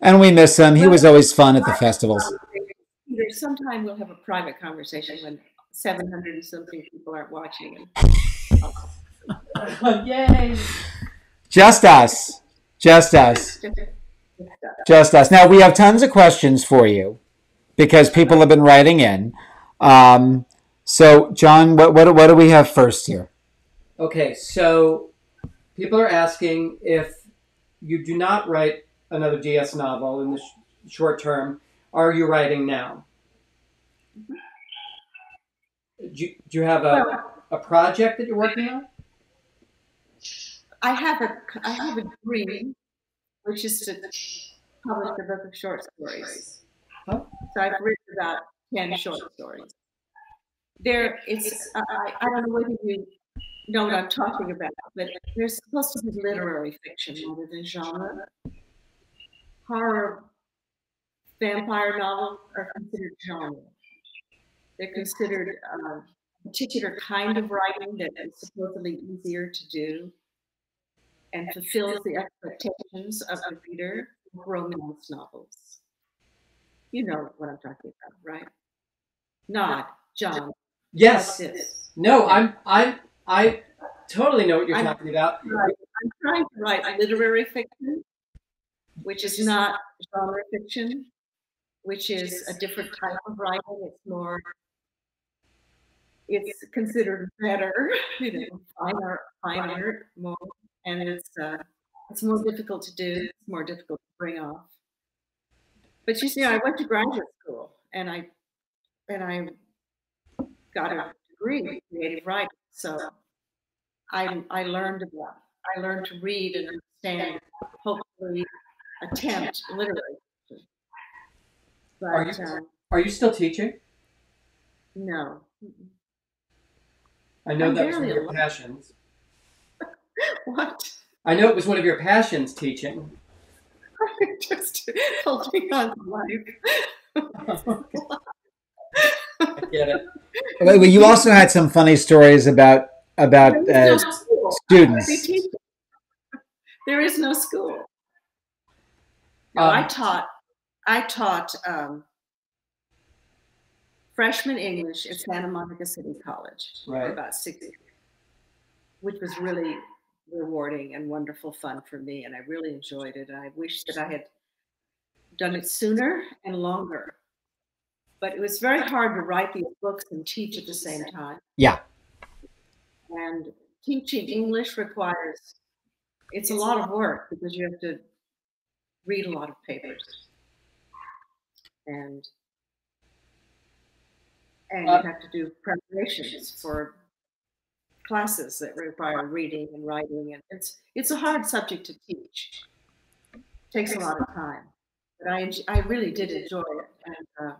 And we miss him. He was always fun at the festivals. Peter, sometime we'll have a private conversation when 700 and something people aren't watching. Yay! Just us. Just us. Just us. Now we have tons of questions for you because people have been writing in. Um, so John, what, what what do we have first here? Okay, so people are asking if you do not write another DS novel in the sh- short term, are you writing now? Do you, do you have a, Well, a project that you're working on? I have a I have a dream, which is to publish a book of short stories. Huh? So I've written about ten short stories. There, it's I, I I don't know whether you know what I'm talking about, but there's supposed to be literary fiction rather than genre. Horror, vampire novels are considered genre. They're considered um, a particular kind of writing that is supposedly easier to do and fulfills the expectations of the reader of romance novels. You know what I'm talking about, right? Nod, John. Yes. No, I'm I I totally know what you're I'm- talking about. Right. I'm trying to write literary fiction, which is not genre fiction, which is a different type of writing. It's more, it's considered better, you know, finer, art, fine art more, and it's uh, it's more difficult to do. It's more difficult to bring off. But you see, I went to graduate school, and I and I got a degree in creative writing. So I I learned about I learned to read and understand hopefully attempt, literally. But Are you- uh, Are you still teaching? no. I know I'm that was one of your passions. What? I know it was one of your passions, teaching. Just holding on to life. I get it. Well, you also had some funny stories about about There uh, no students. There is no school. No, Um, I taught. I taught um, freshman English at Santa Monica City College for Right. about six years, which was really rewarding and wonderful fun for me, and I really enjoyed it. I wish that I had done it sooner and longer. But it was very hard to write these books and teach at the same time. Yeah. And teaching English requires it's a lot of work because you have to read a lot of papers. And and Uh, you have to do preparations for classes that require reading and writing and it's it's a hard subject to teach. takes a lot of time. But I I really did enjoy it and uh,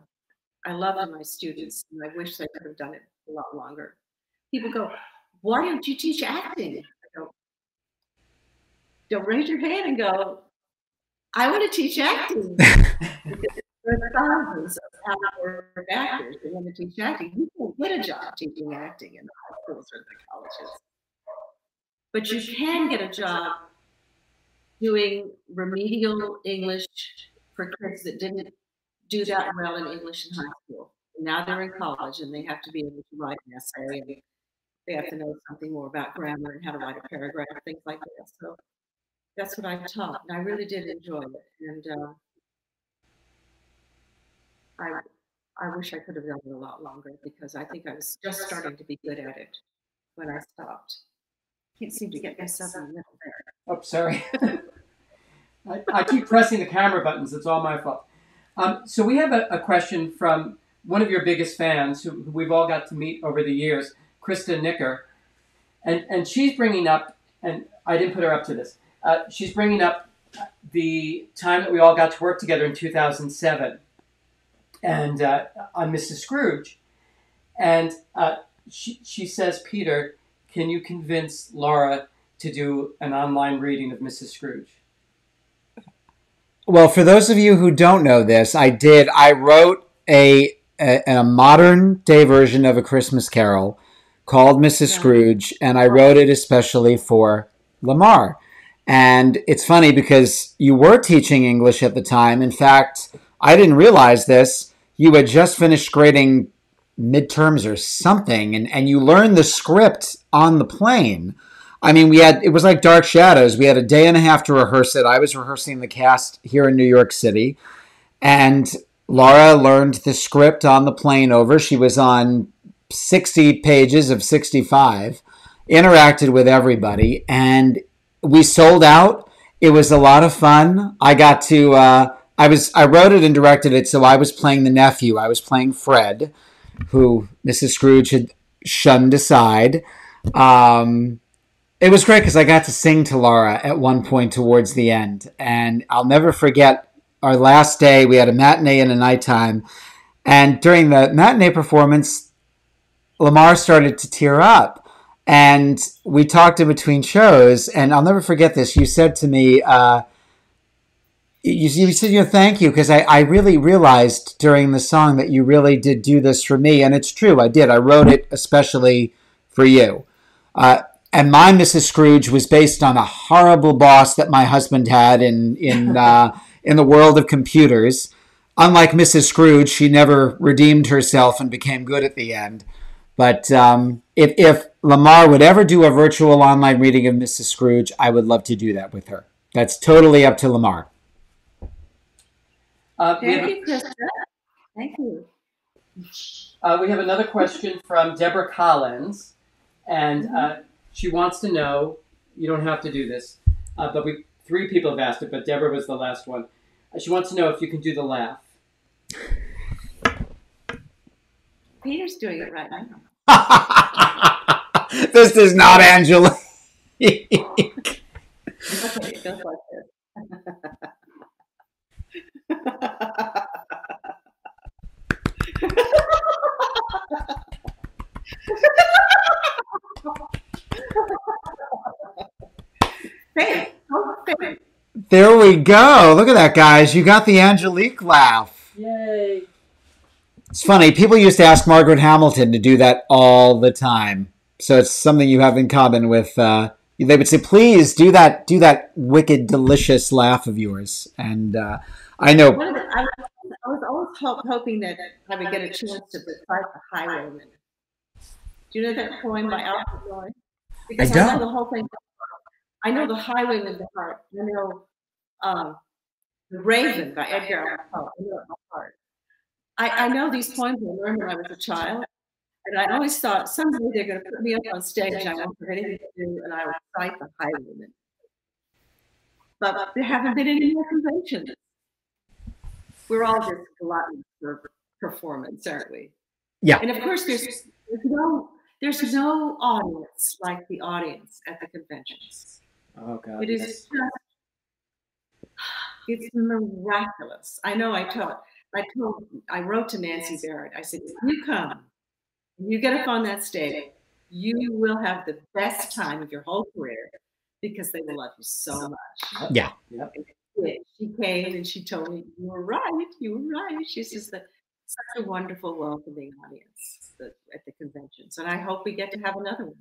I loved my students and I wish they could have done it a lot longer. People go, why don't you teach acting? I go, don't raise your hand and go, I want to teach acting. Because there are thousands actors want to teach acting. You can't get a job teaching acting in the high schools or the colleges. But you can get a job doing remedial English for kids that didn't do that well in English in high school. Now they're in college and they have to be able to write an essay they have to know something more about grammar and how to write a paragraph, things like that. So that's what I taught, and I really did enjoy it. And uh, I, I wish I could have done it a lot longer because I think I was just starting to be good at it when I stopped. Can't seem to get myself in the middle there. Oh, sorry. I, I keep pressing the camera buttons. It's all my fault. Um, so we have a, a question from one of your biggest fans, who, who we've all got to meet over the years, Krista Nicker, and and she's bringing up, and I didn't put her up to this. Uh, she's bringing up the time that we all got to work together in 2007, and uh, on Mrs. Scrooge, and uh, she she says, Peter, can you convince Lara to do an online reading of Mrs. Scrooge? Well, for those of you who don't know this, I did. I wrote a a, a modern day version of a Christmas Carol called Mrs. Yeah. Scrooge, and I wrote it especially for Lara. And it's funny because you were teaching English at the time. In fact, I didn't realize this. You had just finished grading midterms or something, and, and you learned the script on the plane. I mean, we had it was like Dark Shadows. We had a day and a half to rehearse it. I was rehearsing the cast here in New York City, and Lara learned the script on the plane over. She was on 60 pages of 65, interacted with everybody, and we sold out. It was a lot of fun. I got to uh, I was I wrote it and directed it, so I was playing the nephew. I was playing Fred, who Mrs. Scrooge had shunned aside. Um, it was great because I got to sing to Lara at one point towards the end, and I'll never forget our last day. We had a matinee and a nighttime, and during the matinee performance, Lara started to tear up, and we talked in between shows. And I'll never forget this. You said to me, uh, you, you said, you know, thank you, because I, I really realized during the song that you really did do this for me. And it's true, I did. I wrote it especially for you. Uh, and my Mrs. Scrooge was based on a horrible boss that my husband had in, in, uh, in the world of computers. Unlike Mrs. Scrooge, she never redeemed herself and became good at the end. But um, if, if Lara would ever do a virtual online reading of Mrs. Scrooge, I would love to do that with her. That's totally up to Lara. Uh, we, have Thank you, Krista. Thank you. uh, we have another question from Deborah Collins, and uh, she wants to know. You don't have to do this, uh, but we three people have asked it, but Deborah was the last one. Uh, she wants to know if you can do the laugh. Peter's doing it right now. this is not Angela. Okay, it goes like Oh, there we go. Look at that, guys. You got the Angelique laugh. Yay. It's funny. People used to ask Margaret Hamilton to do that all the time. So it's something you have in common with. Uh, they would say, "Please do that. Do that wicked, delicious laugh of yours." And uh, I know. The, I, was, I was always hope, hoping that I would get a chance to recite the Highwayman. Do you know that poem by Alfred Noyes? Because I, don't. I know the whole thing. I know the Highwayman by heart. I know um, the Raven by Edgar Allan Poe. I know it by heart. I, I know these poems I learned when I was a child, and I always thought someday they're going to put me up on stage. I won't have anything to do, and I will recite the Highwayman. But there haven't been any more conventions. We're all just gluttons for performance, aren't we? Yeah. And of course, there's, there's no there's no audience like the audience at the conventions. Oh God. It is just it's miraculous. I know. I told I told I wrote to Nancy Barrett. I said, if you come, you get up on that stage, you will have the best time of your whole career because they will love you so much. Yeah. Yep. She came and she told me, "You were right. You were right." She's says that such a wonderful, welcoming audience at the- conventions, and I hope we get to have another one.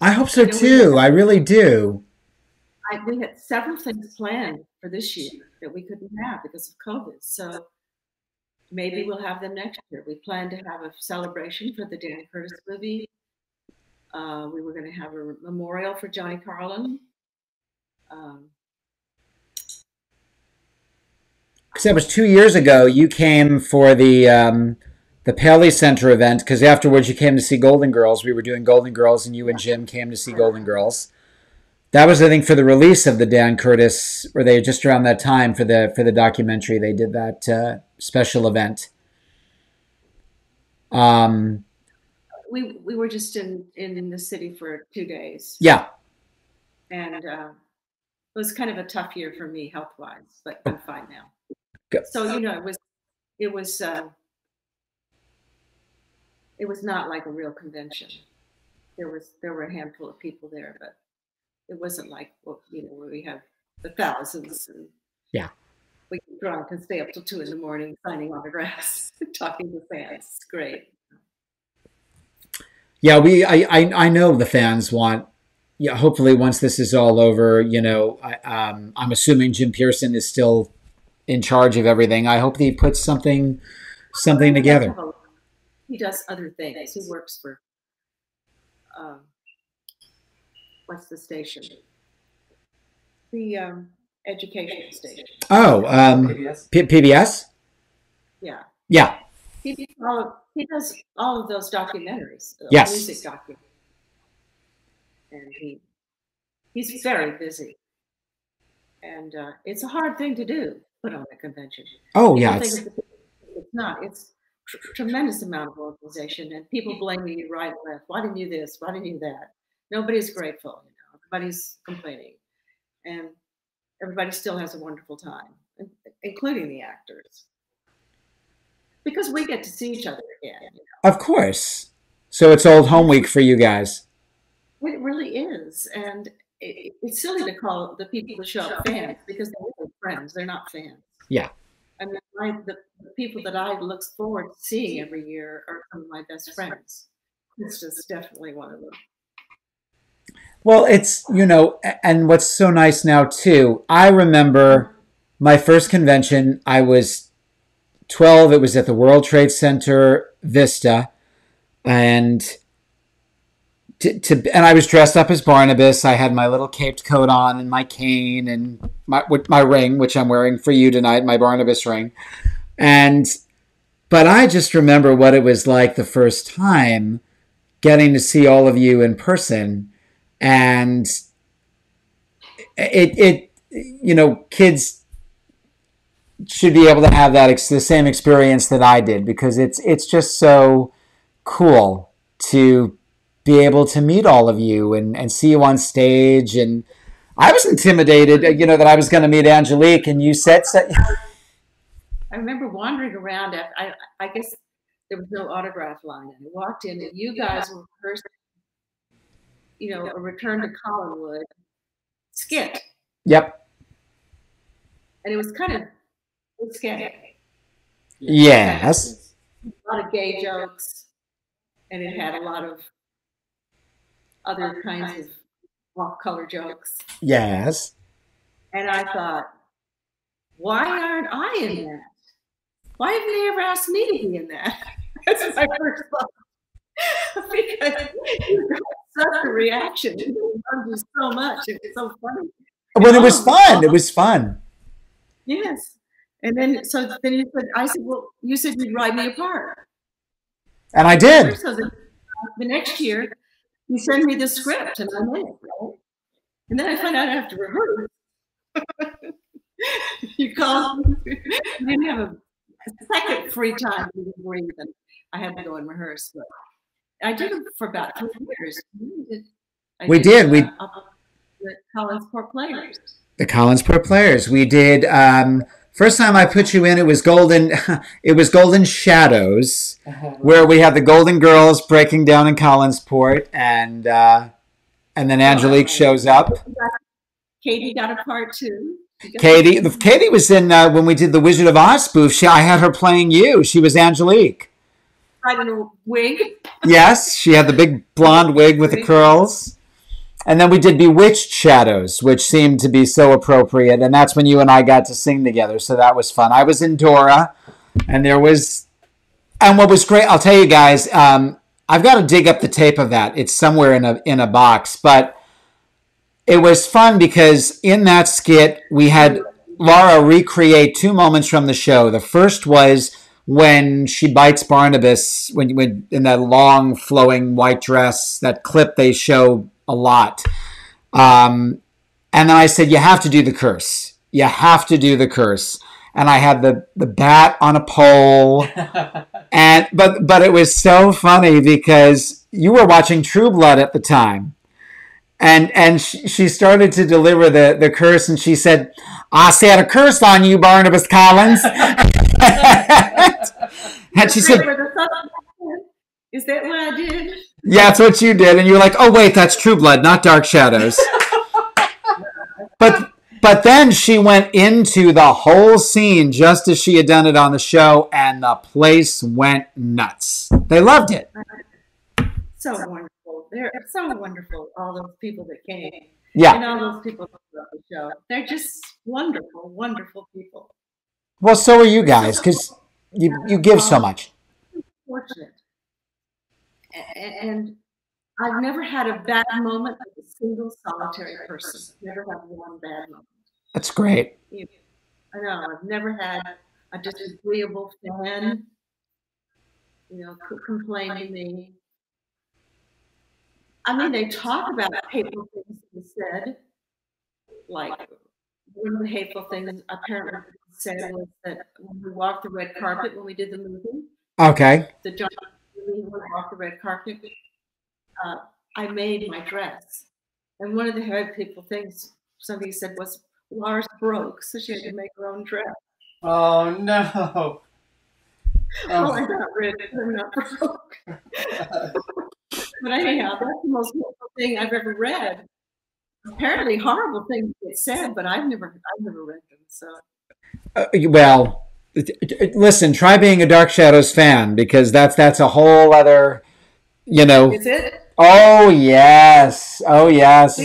I hope so too. I really do. I, we had several things planned for this year that we couldn't have because of COVID. So maybe we'll have them next year. We plan to have a celebration for the Dan Curtis movie. Uh, we were going to have a memorial for Johnny Karlen. Um, Because that was two years ago. You came for the um, the Paley Center event. Because afterwards, you came to see Golden Girls. We were doing Golden Girls, and you and Jim came to see Golden Girls. That was, I think, for the release of the Dan Curtis, or they just around that time for the for the documentary. They did that uh, special event. Um, we we were just in in the city for two days, yeah, and uh, it was kind of a tough year for me health wise, but I'm fine now. Good. So you know, it was it was uh, it was not like a real convention. There was there were a handful of people there, but it wasn't like well, you know where we have the thousands and Yeah. we get drunk and stay up till two in the morning signing autographs, talking to fans. It's great. yeah. We, I, I, I know the fans want. Yeah, hopefully, once this is all over, you know, I, um, I'm assuming Jim Pierson is still in charge of everything. I hope that he puts something something together. He does other things. He works for um, what's the station? The um, education station. Oh, um, PBS. P- PBS. Yeah. Yeah, He does all of, he does all of those documentaries. uh, Yes. Music documentaries. And he he's very busy. And uh, it's a hard thing to do, put on a convention. Oh yeah, it's, it's, not. It's tr- tremendous amount of organization, and people blaming you right and left. Why didn't you this? Why didn't you that? Nobody's grateful. You know, everybody's complaining, and everybody still has a wonderful time, including the actors, because we get to see each other again. You know? of course. So it's old home week for you guys. It really is, and it, it's silly to call the people who show up fans because they're really friends. They're not fans. Yeah. I mean, I, the, the people that I look forward to seeing every year are some of my best friends. It's just definitely one of them. Well, it's you know, and what's so nice now too. I remember my first convention. I was twelve. It was at the World Trade Center Vista, and to, to and I was dressed up as Barnabas. I had my little caped coat on and my cane and my my ring, which I'm wearing for you tonight, my Barnabas ring, and but I just remember what it was like the first time getting to see all of you in person and it it you know kids should be able to have that ex- the same experience that I did because it's it's just so cool to be able to meet all of you and, and see you on stage and I was intimidated you know that I was going to meet Angelique and you said so, I remember wandering around. At, I, I guess there was no autograph line. I walked in, and you guys were first, you know, a return to Collinwood skit. Yep. And it was kind of scary. Yes. A lot of gay jokes, and it had a lot of other kinds of off color jokes. Yes. And I thought, why aren't I in that? Why haven't they ever asked me to be in that? That's my first thought. because you got such a reaction. You loved you so much. It was so funny. Well, it was oh, fun. It oh. was fun. Yes. And then, so then you said, I said, well, you said you'd ride me apart. And I did. So the, the next year, you send me the script and I'm in it, right? And then I find out I have to rehearse. you called, you didn't have a second free time to breathe, and I had to go and rehearse. But I did it for about three years. I We did, we- uh, the Collinsport Players. The Collinsport Players. We did. Um, first time I put you in, it was Golden. It was Golden Shadows, where we had the Golden Girls breaking down in Collinsport, and uh, and then Angelique shows up. Katie got a part too. Katie, Katie was in uh, when we did the Wizard of Oz spoof. She, I had her playing you. She was Angelique. right in a wig. Yes, she had the big blonde wig with the curls. And then we did Bewitched Shadows, which seemed to be so appropriate. And that's when you and I got to sing together. So that was fun. I was Endora, and there was. And what was great, I'll tell you guys, um, I've got to dig up the tape of that. It's somewhere in a, in a box. But it was fun because in that skit, we had Lara recreate two moments from the show. The first was when she bites Barnabas when, when in that long flowing white dress, that clip they show a lot. Um, and then I said, you have to do the curse. You have to do the curse. And I had the, the bat on a pole. and but but it was so funny because you were watching True Blood at the time. And and she, she started to deliver the, the curse and she said, I said a curse on you, Barnabas Collins. and she said, Where the sun- Is that what I did? Yeah, that's what you did, and you're like, "Oh wait, that's True Blood, not Dark Shadows." but but then she went into the whole scene just as she had done it on the show, and the place went nuts. They loved it. So wonderful. They're so wonderful, all those people that came. Yeah. And all those people that love the show. They're just wonderful, wonderful people. Well, so are you guys, because you you give so much. Fortunate. A- a- And I've never had a bad moment with a single solitary person. Never had one bad moment. That's great. I know. I've never had a disagreeable fan, you know, c- complain to me. I mean, they talk about hateful things they said, like one of the hateful things apparently said was that when we walked the red carpet when we did the movie, Okay. the John Lee would walk the red carpet, uh, I made my dress. And one of the hateful things somebody said was Lara's broke, so she had to make her own dress. Oh no. Well, I'm Oh. not rich, I'm not broke. but anyhow, that's the most horrible thing I've ever read. Apparently, horrible things get said, but I've never, I've never read them. So Uh, well, t- t- listen, try being a Dark Shadows fan because that's that's a whole other, you know. is it? Oh yes, oh yes.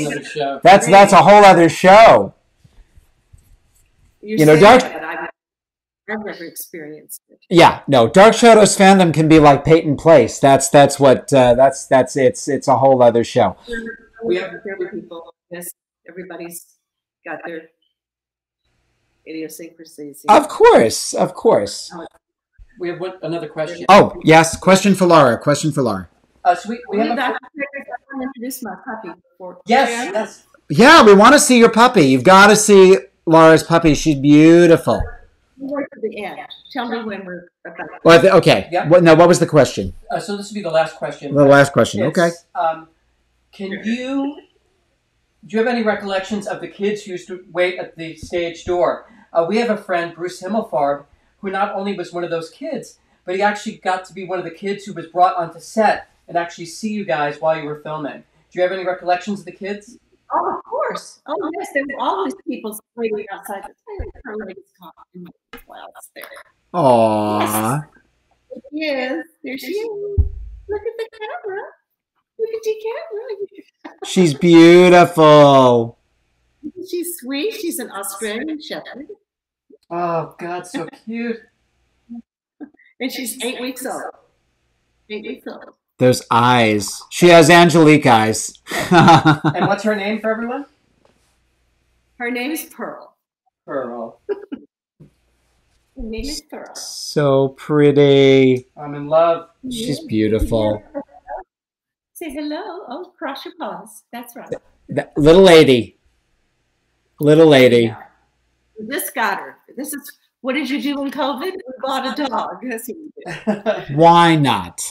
That's that's a whole other show. You, You know, Dark- that, I've, I've never experienced it. Yeah, no, Dark Shadows fandom can be like Peyton Place. That's that's what uh, that's that's it's it's a whole other show. We have- people. Yes, everybody's got their idiosyncrasies. Of course, of course. We have one, another question. Oh yes, question for Lara. Question for Lara. Uh, so we, we have a, Dr. I want to introduce my puppy before. yes, yes. Yeah, we want to see your puppy. You've got to see Lara's puppy. She's beautiful. we'll Wait for the end. Tell me when we're about. Well, th- okay. Yeah. What, no, what was the question? Uh, so this will be the last question. The last question. It's, Okay. Um, can you do you have any recollections of the kids who used to wait at the stage door? Uh, we have a friend, Bruce Himmelfarb, who not only was one of those kids, but he actually got to be one of the kids who was brought onto set and actually see you guys while you were filming. Do you have any recollections of the kids? Oh, of course. Oh, yes. There were always people waiting outside the her legs caught in my there. Aww. Yes, there she is. Look at the camera. Look at the camera. She's beautiful. She's sweet. She's an Australian Shepherd. Oh, God, so cute. And she's eight weeks old. Eight weeks old. Those eyes. She has Angelique eyes. And what's her name for everyone? Her name is Pearl. Pearl. Her name is Pearl. so pretty. I'm in love. She's beautiful. Say hello. Oh, cross your paws. That's right. That little lady. Little lady. This got her. This is what did you do in COVID? We bought a dog. That's what you did. Why not?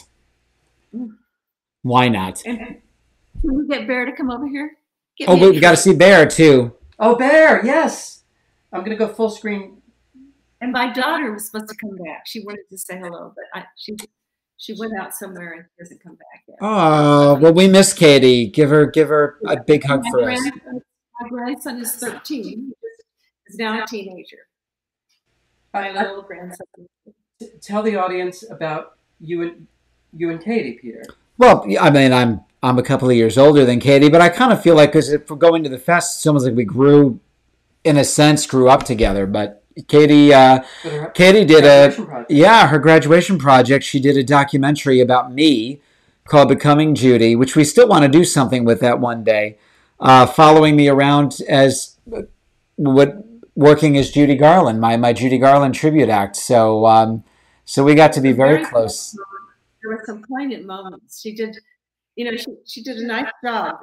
Why not? And can we get Bear to come over here? Get Oh, me but we got to see Bear too. oh, Bear, yes. I'm going to go full screen. And my daughter was supposed to come back. She wanted to say hello, but I, she she went out somewhere and doesn't come back yet. Oh, well, we miss Katie. Give her, give her a big hug my, for us. my grandson is 13. He's now a teenager. My I, I, little grandson. tell the audience about you and you and Katie, Peter. Well, I mean, I'm I'm a couple of years older than Katie, but I kind of feel like because if we're going to the fest, it's almost like we grew, in a sense, grew up together. But Katie, uh, her Katie did a project. yeah, her graduation project. She did a documentary about me called "Becoming Judy," which we still want to do something with that one day. Uh, following me around as what working as Judy Garland, my my Judy Garland tribute act. So um, so we got to be very close. There were some poignant moments. She did, you know, she, she did a nice job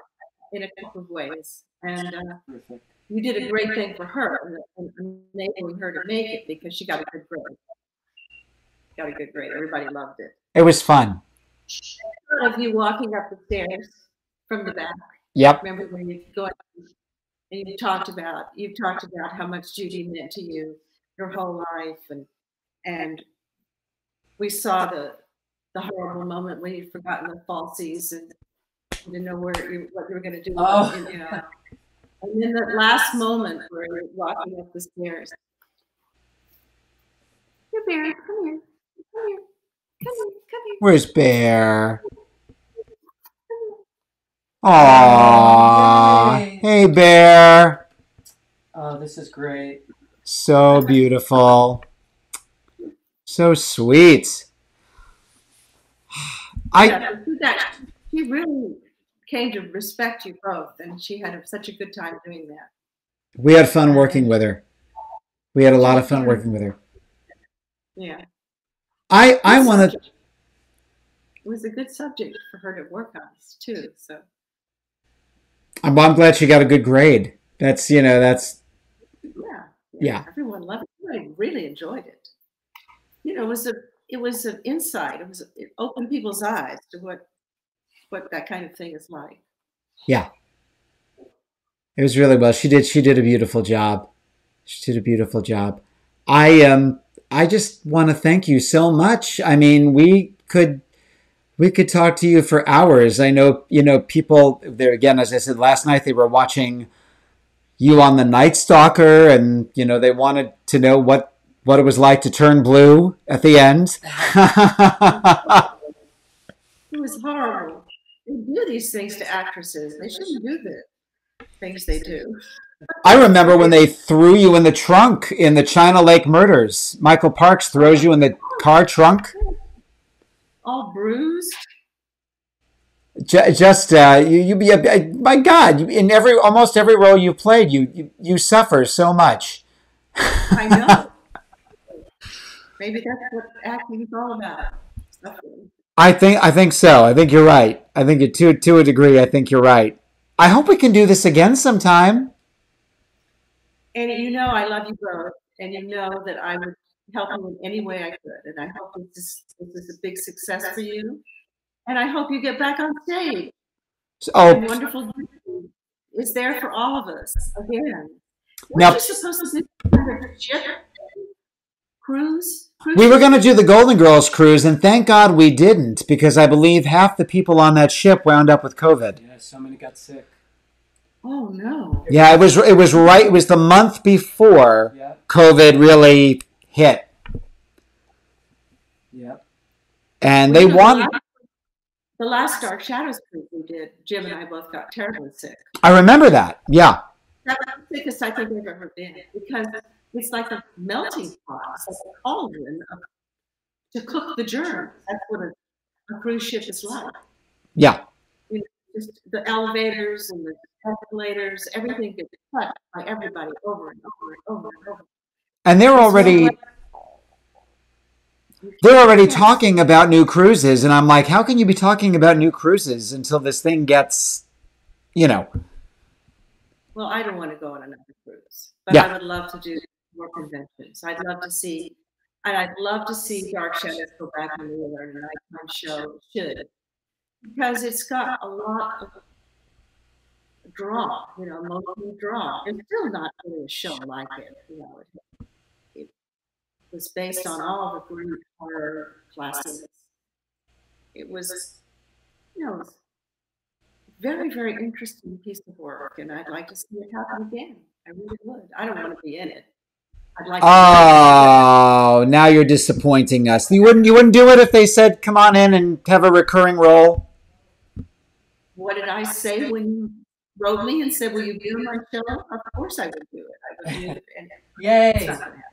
in a couple of ways. And uh, Perfect. You did a great thing for her and and enabling her to make it because she got a good grade. Got a good grade. Everybody loved it. It was fun. Of you walking up the stairs from the back. Yep. Remember when you go up and you talked about you've talked about how much Judy meant to you your whole life and and we saw the the horrible moment when you'd forgotten the falsies and didn't know where you what you were going to do. Oh. and, you know. And then the last moment where you're walking up the stairs. Here, Barry, come here. Come here. Come here. Come here. Where's Bear? Yay. Aww. Hey, Bear. Oh, this is great. So beautiful. So sweet. I Yeah, she got- she really came to respect you both, and she had such a good time doing that. we had fun working with her. We had a lot of fun working with her. Yeah, I I want to. It was a good subject for her to work on too. So I'm, I'm glad she got a good grade. That's you know that's yeah, Yeah. everyone loved it. Everybody really enjoyed it. You know, it was a it was an insight. It was it opened people's eyes to what what that kind of thing is like. Yeah. It was really well. She did she did a beautiful job. She did a beautiful job. I um I just want to thank you so much. I mean, we could we could talk to you for hours. I know you know people there again. As I said last night, they were watching you on the Night Stalker, and you know they wanted to know what what it was like to turn blue at the end. It was horrible. Do these things to actresses. They shouldn't do the things they do. I remember when they threw you in the trunk in the China Lake murders. Michael Parks throws you in the car trunk. All bruised. Just uh, you, you be a, my God! In every almost every role you played, you you, you suffer so much. I know. Maybe that's what acting is all about. Suffering. I think I think so. I think you're right. I think it, to to a degree. I think you're right. I hope we can do this again sometime. And you know I love you both, and you know that I would help you in any way I could. And I hope this is, this is a big success for you. And I hope you get back on stage. So- oh. And oh, wonderful is there for all of us again. Now- supposed to do of cruise? Cruise We were going to do the Golden Girls cruise, and thank God we didn't because I believe half the people on that ship wound up with COVID. Yeah, so many got sick. Oh no! Yeah, it was it was right. It was the month before Yeah, COVID really hit, yeah. and they The wanted. last- The last Dark Shadows cruise we did, Jim and I both got terribly sick. I remember that. Yeah, That was the sickest I think I've ever been because it's like a melting pot, it's like a cauldron of, to cook the germs. That's what a, a cruise ship is like. yeah. You Just the elevators and the escalators, everything gets touched by everybody over and over and over and over. And they're It's already not like- they're already talking about new cruises, and I'm like, how can you be talking about new cruises until this thing gets, you know? Well, I don't want to go on another cruise, but Yeah. I would love to do more conventions. I'd love to see, and I'd love to see Dark Shadows go back on the air and a nighttime show. It should because it's got a lot of draw, you know, emotional draw. It's still not really a show like it, you know. It, it was based on all the great horror classics. It was, you know, very, very interesting piece of work, and I'd like to see it happen again. I really would. I don't want to be in it. I'd like. Oh, now you're disappointing us. You wouldn't you wouldn't do it if they said, "Come on in and have a recurring role." what did I say when you wrote me and said, "Will you on my show?" Of course, I would do it. I would do it, and Yay! not going to happen.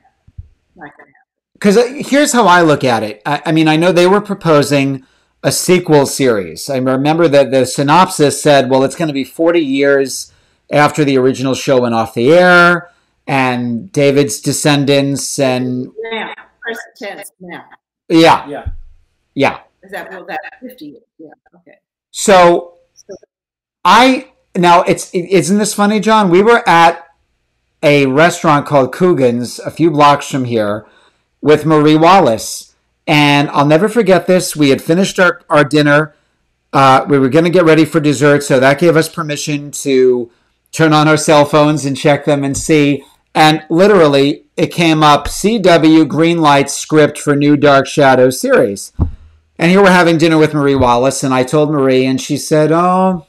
Not going to happen. Because uh, here's how I look at it. I, I mean, I know they were proposing a sequel series. I remember that the synopsis said, "Well, it's going to be 40 years after the original show went off the air, and David's descendants, and Now, present tense. Now, yeah, Yeah. yeah." is that well? That fifty years. Yeah. Okay. So So I now it's isn't this funny, John? We were at a restaurant called Coogan's a few blocks from here with Marie Wallace, and I'll never forget this. We had finished our, our dinner. Uh, we were going to get ready for dessert, so that gave us permission to turn on our cell phones and check them and see. And literally, it came up CW green light script for new Dark Shadows series. And here we're having dinner with Marie Wallace, and I told Marie, and she said, "Oh,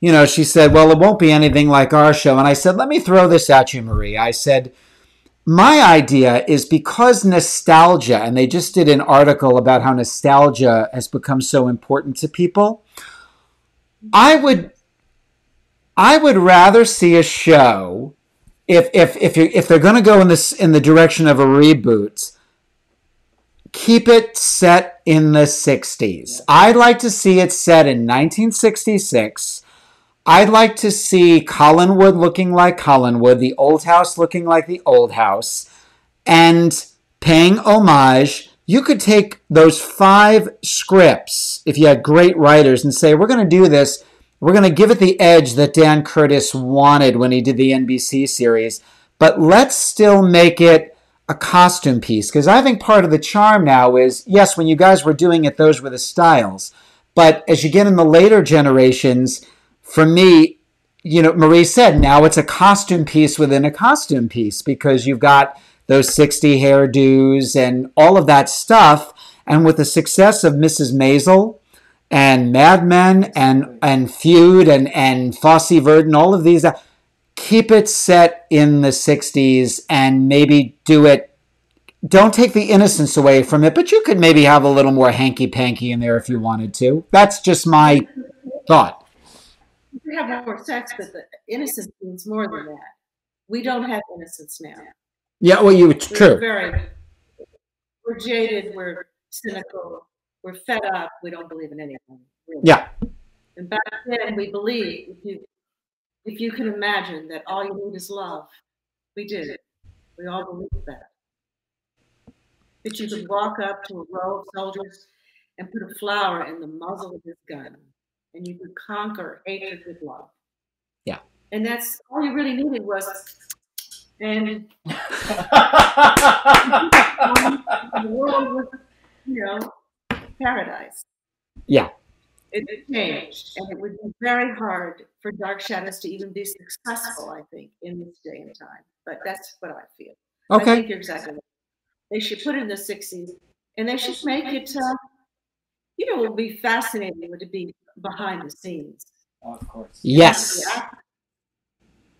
you know," she said, "Well, it won't be anything like our show." And I said, "Let me throw this at you, Marie." I said, "My idea is because nostalgia, and they just did an article about how nostalgia has become so important to people. I would, I would rather see a show if if if you if they're going to go in this in the direction of a reboot." keep it set in the 60s. I'd like to see it set in 1966. I'd like to see Collinwood looking like Collinwood, the old house looking like the old house, and paying homage. You could take those five scripts, if you had great writers, and say, we're going to do this. We're going to give it the edge that Dan Curtis wanted when he did the NBC series, but let's still make it a costume piece because I think part of the charm now is yes, when you guys were doing it, those were the styles. But as you get in the later generations, for me, you know, Marie said now it's a costume piece within a costume piece because you've got those 60 hairdos and all of that stuff. And with the success of Mrs. Maisel and Mad Men and, and Feud and, and Fosse Verdon, all of these, uh, keep it set in the 60s and maybe do it don't take the innocence away from it but you could maybe have a little more hanky panky in there if you wanted to that's just my thought We have more sex, but the innocence means more than that. We don't have innocence now. yeah well you it's We're true very, we're jaded. We're cynical. We're fed up. We don't believe in anything. really. yeah And back then, we believed if you, if you can imagine that all you need is love, we did. It. We all believed that. That you could walk up to a row of soldiers and put a flower in the muzzle of his gun, and you could conquer hatred with love. Yeah. And that's all you really needed was, and the world was, you know, paradise. Yeah. It it changed, and it would be very hard for Dark Shadows to even be successful, I think, in this day and time. But that's what I feel. I okay think you're exactly right. They should put it in the 60s, and they should make it. Uh, you know, it would be fascinating would it be behind the scenes. Oh, of course. Yes.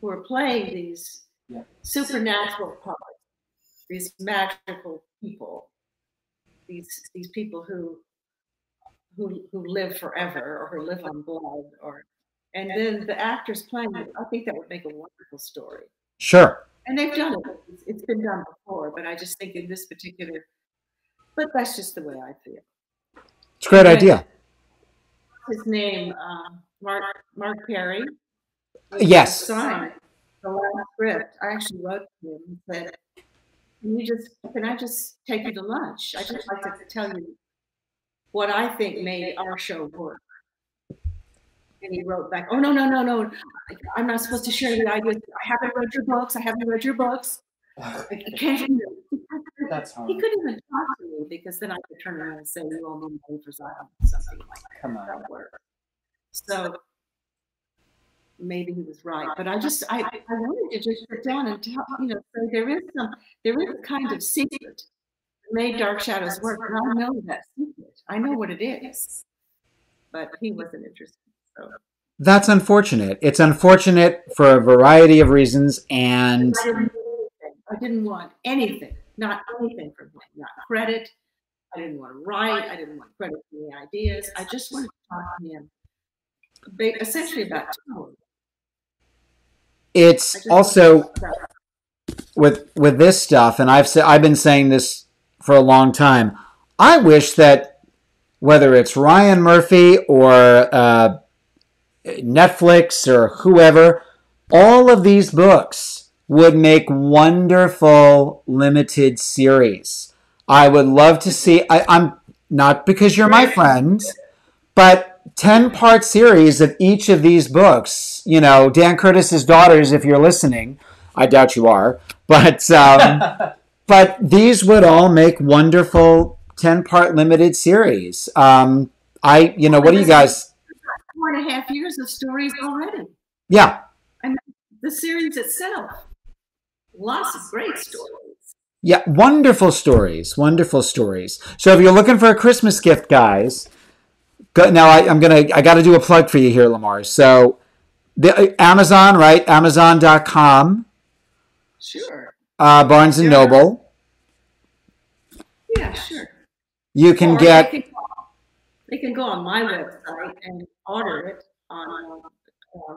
Who are playing these Yeah. supernatural parts, these magical people, these these people who who who live forever or who live on blood or and then the actors playing it, I think that would make a wonderful story. Sure. And they've done it. It's- it's been done before, but I just think in this particular but that's just the way I feel. It's a great idea. His name, um, Mark Mark Perry. Yes. Signed the last script. I actually wrote to him and said, "Can you just can I just take you to lunch? I just like to tell you what I think made our show work." And he wrote back, "Oh no no no no! I'm not supposed to share the ideas. I haven't read your books. I haven't read your books. I can't." That's hard. He couldn't even talk to me because then I could turn around and say, "You owe me money for Zion," something like that. Come on. That work. So maybe he was right, but I just I, I wanted to just sit down and tell you know so there is some there is a kind of secret made Dark Shadows work, and I know that secret. I know what it is, but he wasn't interested. So That's unfortunate. It's unfortunate for a variety of reasons, and I didn't, want anything. I didn't want anything, not anything from him, not credit. I didn't want to write. I didn't want credit for the ideas. I just wanted to talk to him, essentially about tone. It's also wanted to talk about- with with this stuff, and I've said I've been saying this for a long time. I wish that whether it's Ryan Murphy or uh, Netflix or whoever, all of these books would make wonderful limited series. I would love to see. I, I'm not because you're my friend, but 10 part series of each of these books. You know, Dan Curtis's daughters, if you're listening, I doubt you are, but um, but these would all make wonderful 10 part limited series. Um, I, you know, what do you guys? four and a half years of stories already. Yeah, And The series itself, lots of great stories. yeah, wonderful stories, wonderful stories. So if you're looking for a Christmas gift, guys, go, now I, I'm gonna, I got to do a plug for you here, Lara. So the Amazon, right? Amazon.com, Sure. Uh, Barnes and Yeah. Noble. Yeah, sure. You can Or get They can, they can go on my website and order it on uh,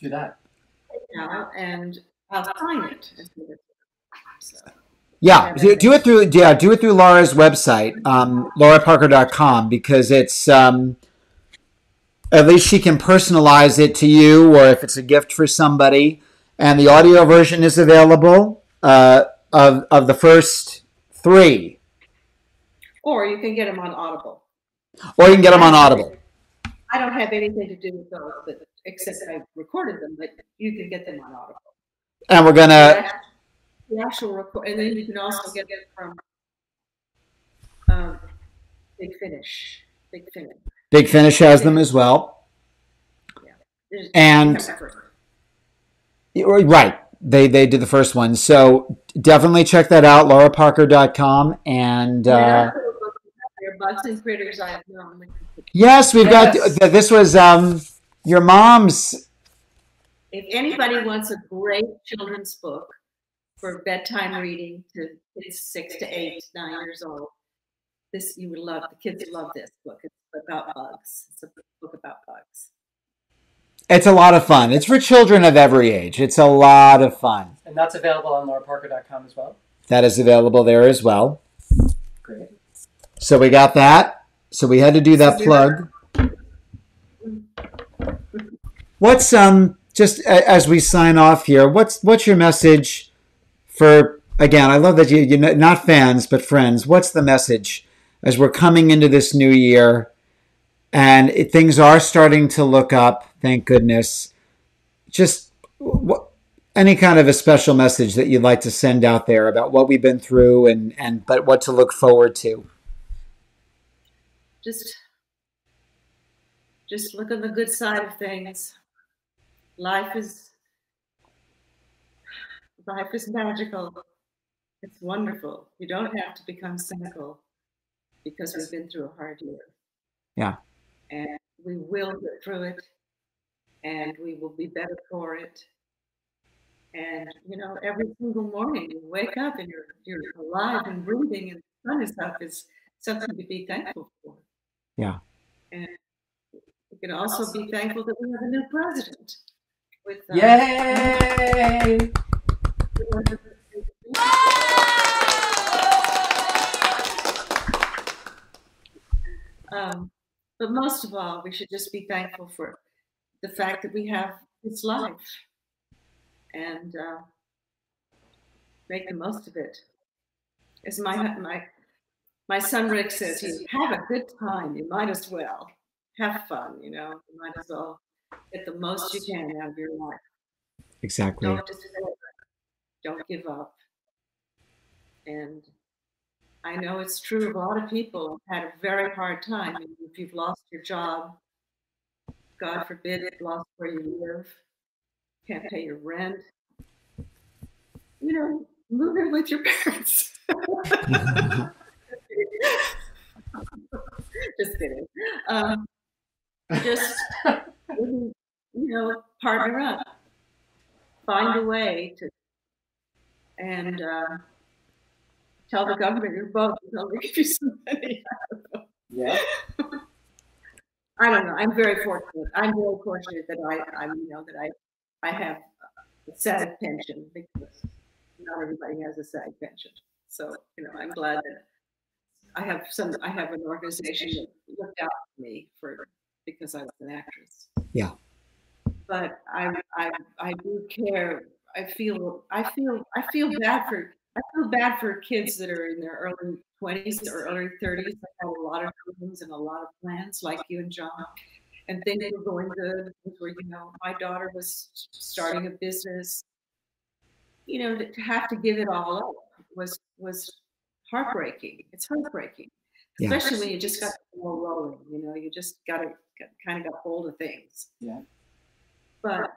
Do that. now, and I'll sign it. and give it to them. So, Yeah, do, do it through yeah, do it through Lara's website, um, laraparker.com, because it's um, at least she can personalize it to you, or if it's a gift for somebody. And the audio version is available uh, of of the first three, or you can get them on Audible. or you can get them on Audible. I don't have anything to do with those, except that I recorded them, but you can get them on Audible. And we're gonna the actual record, and then you can also get it from um, Big Finish. Big Finish. Big Finish has them as well, There's- and right they they did the first one. So definitely check that out, laraparker.com, and. Uh, bugs and critters I have known. Yes, we've got. This was um, your mom's. If anybody wants a great children's book for bedtime reading to kids six to eight, nine years old, this you would love. The kids love this book. It's about bugs. It's a book about bugs. It's a lot of fun. It's for children of every age. It's a lot of fun. And that's available on laraparker.com as well. That is available there as well. Great. So we got that. So we had to do that plug. What's um just a- as we sign off here? What's what's your message for again? I love that you you are not fans but friends. What's the message as we're coming into this new year and it, things are starting to look up? Thank goodness. Just what any kind of a special message that you'd like to send out there about what we've been through and and but what to look forward to. Just, just look on the good side of things. Life is, life is magical. It's wonderful. You don't have to become cynical because we've been through a hard year. Yeah. And we will get through it and we will be better for it. And you know, every single morning you wake up and you're you're alive and breathing and the sun is up is something to be thankful for. Yeah. And we can also be thankful that we have a new president. With uh, Yay! Um, but most of all, we should just be thankful for the fact that we have this life and uh, make the most of it. As my my my son Rick says, you have a good time. You might as well have fun. You know, you might as well get the most you can out of your life. Exactly. Don't. Don't give up. And I know it's true of a lot of people had a very hard time. If you've lost your job, God forbid, you've lost where you live, can't pay your rent, you know, move in with your parents. just kidding. Um, just you know, partner up, find a way to, and uh, tell the government you're both. They'll give you some money. Yeah. I don't know. I'm very fortunate. I'm very fortunate that I, I'm, you know, that I, I have a SAG pension because not everybody has a SAG pension. So, you know, I'm glad that I have some. I have an organization that looked out for me for because I was an actress. Yeah. But I, I, I do care. I feel, I feel, I feel bad for. I feel bad for kids that are in their early 20s or early 30s that have a lot of dreams and a lot of plans, like you and John, and things were going good. Where you know, my daughter was starting a business. You know, to have to give it all up was was heartbreaking. It's heartbreaking, Yeah. especially when you just got the ball rolling. You know, you just got to kind of got hold of things. Yeah. But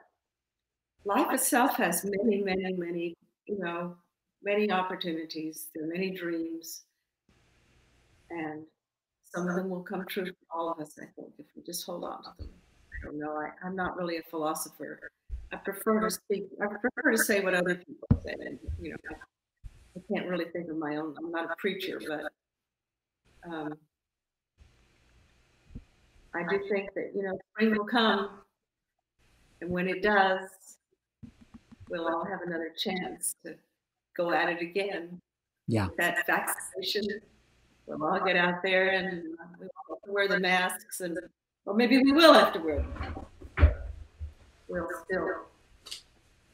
life itself has many, many, many, you know, many opportunities. There are many dreams, and some of them will come true for all of us. I think if we just hold on to them. I don't know. I, I'm not really a philosopher. I prefer to speak. I prefer to say what other people say, and you know, I can't really think of my own. I'm not a preacher, but um, I do think that you know spring will come, and when it does, we'll all have another chance to go at it again. Yeah. That vaccination, we'll all get out there and we will have to wear the masks, and or maybe we will have to wear them. We'll still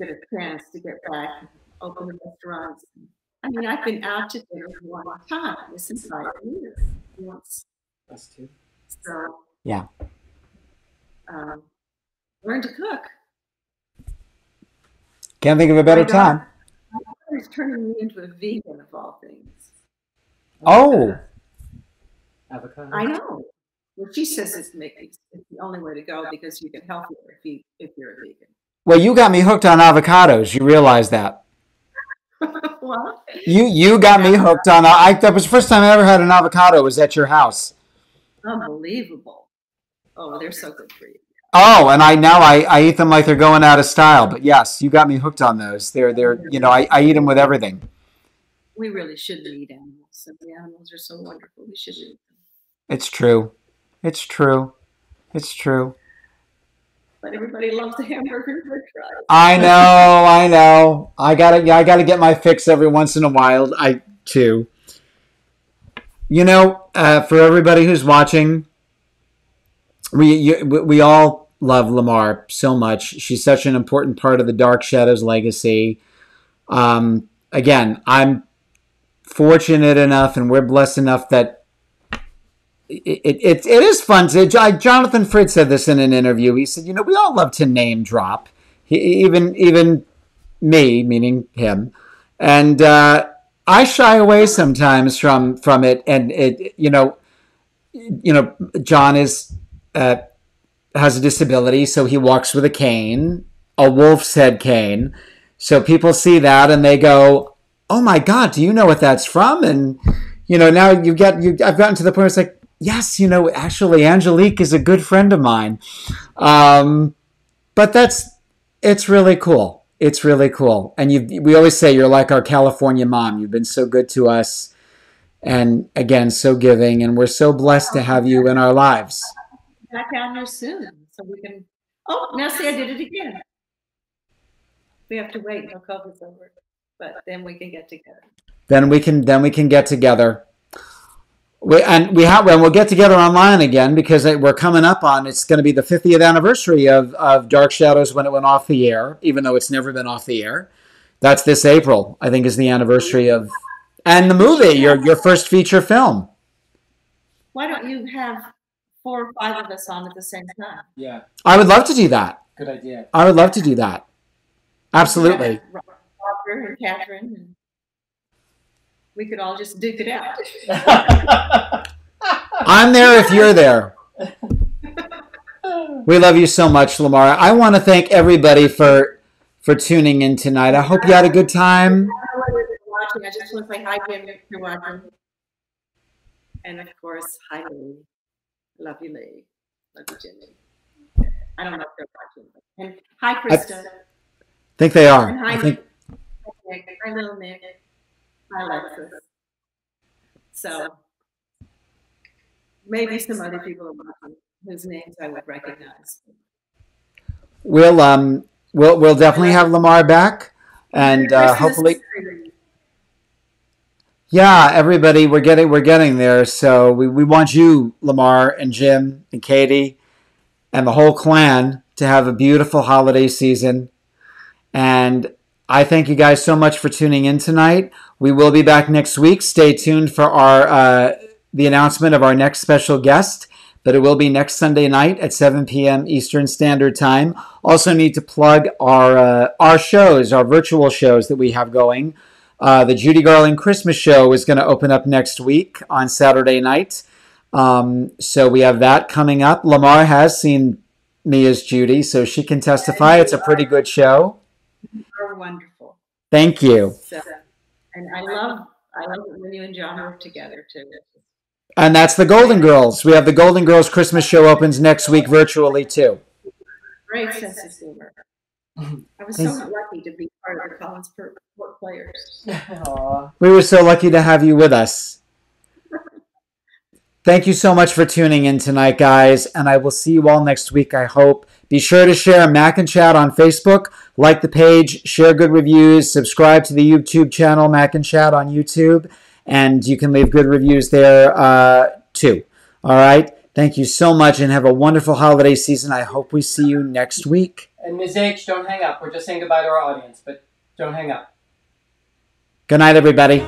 get a chance to get back, and open the restaurants. I mean, I've been out to dinner one time this entire year, once. Us too. So Yeah. um, learn to cook. Can't think of a better My daughter- time. My daughter's turning me into a vegan of all things. Oh, Avocado. I know. Well, she says it's, make, it's, it's the only way to go because you get healthier if you if you're a vegan. well, you got me hooked on avocados. You realize that? what? You you got me hooked on. I that was the first time I ever had an avocado. Was at your house. Unbelievable. Oh, they're so good for you. Oh, and I now I, I eat them like they're going out of style. But yes, you got me hooked on those. They're they're you know I, I eat them with everything. We really shouldn't eat animals. Some the animals are so wonderful. We should eat them. It's true. It's true. It's true. But everybody loves the hamburger french fries. I know. I know. I gotta yeah, I gotta get my fix every once in a while. I too. You know, uh, for everybody who's watching, we you, we we all love Lara so much. She's such an important part of the Dark Shadows legacy. Um, again, I'm fortunate enough, and we're blessed enough that it, it, it, it is fun to. Jo- Jonathan Frid said this in an interview. He said, "You know, we all love to name drop, he, even even me, meaning him, and uh, I shy away sometimes from from it. And it, you know, you know, John is uh, has a disability, so he walks with a cane, a wolf's head cane. So people see that and they go, oh my God, do you know what that's from? And, you know, now you get, you, I've gotten to the point where it's like, yes, you know, actually, Angelique is a good friend of mine. Um, but that's, it's really cool. It's really cool. And you, we always say you're like our California mom. You've been so good to us. And again, so giving. And we're so blessed to have you in our lives. Back down there soon so we can. Oh, now see, I did it again. We have to wait until COVID's over, but then we can get together. Then we can, then we can get together. We, and we have, and we'll get together online again because we're coming up on. It's going to be the 50th anniversary of of Dark Shadows when it went off the air, even though it's never been off the air. That's this April, I think, is the anniversary of, and the movie, your your first feature film. Why don't you have four or five of us on at the same time? Yeah, I would love to do that. good idea. I would love to do that. Absolutely. Roger and Kathryn, and we could all just duke it out. I'm there if you're there. We love you so much, Lara. I want to thank everybody for for tuning in tonight. I hope you had a good time. watching. I just want to say hi, Jim, if you're watching. And of course, hi, Lee. Love you, Lee. Love you, Jimmy. I don't know if they're watching. but- And hi, Krista. I think they are. And hi, I think Nick. Hi, little Nick. Hi, Alexis. So maybe some other people are watching whose names I would recognize. we'll um we'll we'll definitely have Lara back, and uh, hopefully, tree. Yeah, everybody, we're getting we're getting there. So we we want you, Lara and Jim and Katie, and the whole clan to have a beautiful holiday season. And I thank you guys so much for tuning in tonight. We will be back next week. Stay tuned for our uh, the announcement of our next special guest. But it will be next Sunday night at 7 p.m. Eastern Standard Time. Also, need to plug our uh, our shows, our virtual shows that we have going. Uh, the Judy Garland Christmas show is going to open up next week on Saturday night. Um, so we have that coming up. Lara has seen me as Judy, so she can testify. It's a pretty good show. You're wonderful. Thank you. So, and I love I love it when you and John work together too. And that's the Golden Girls. We have the Golden Girls Christmas show opens next week virtually too. Great sense of humor. I was so lucky to be part of the Collinsport Players. Aw. We were so lucky to have you with us. Thank you so much for tuning in tonight, guys, and I will see you all next week, I hope. Be sure to share Mac and Chat on Facebook, like the page, share good reviews, subscribe to the YouTube channel Mac and Chat on YouTube, and you can leave good reviews there uh, too. All right? Thank you so much and have a wonderful holiday season. I hope we see you next week. And Ms. H, don't hang up. We're just saying goodbye to our audience, but don't hang up. Good night, everybody.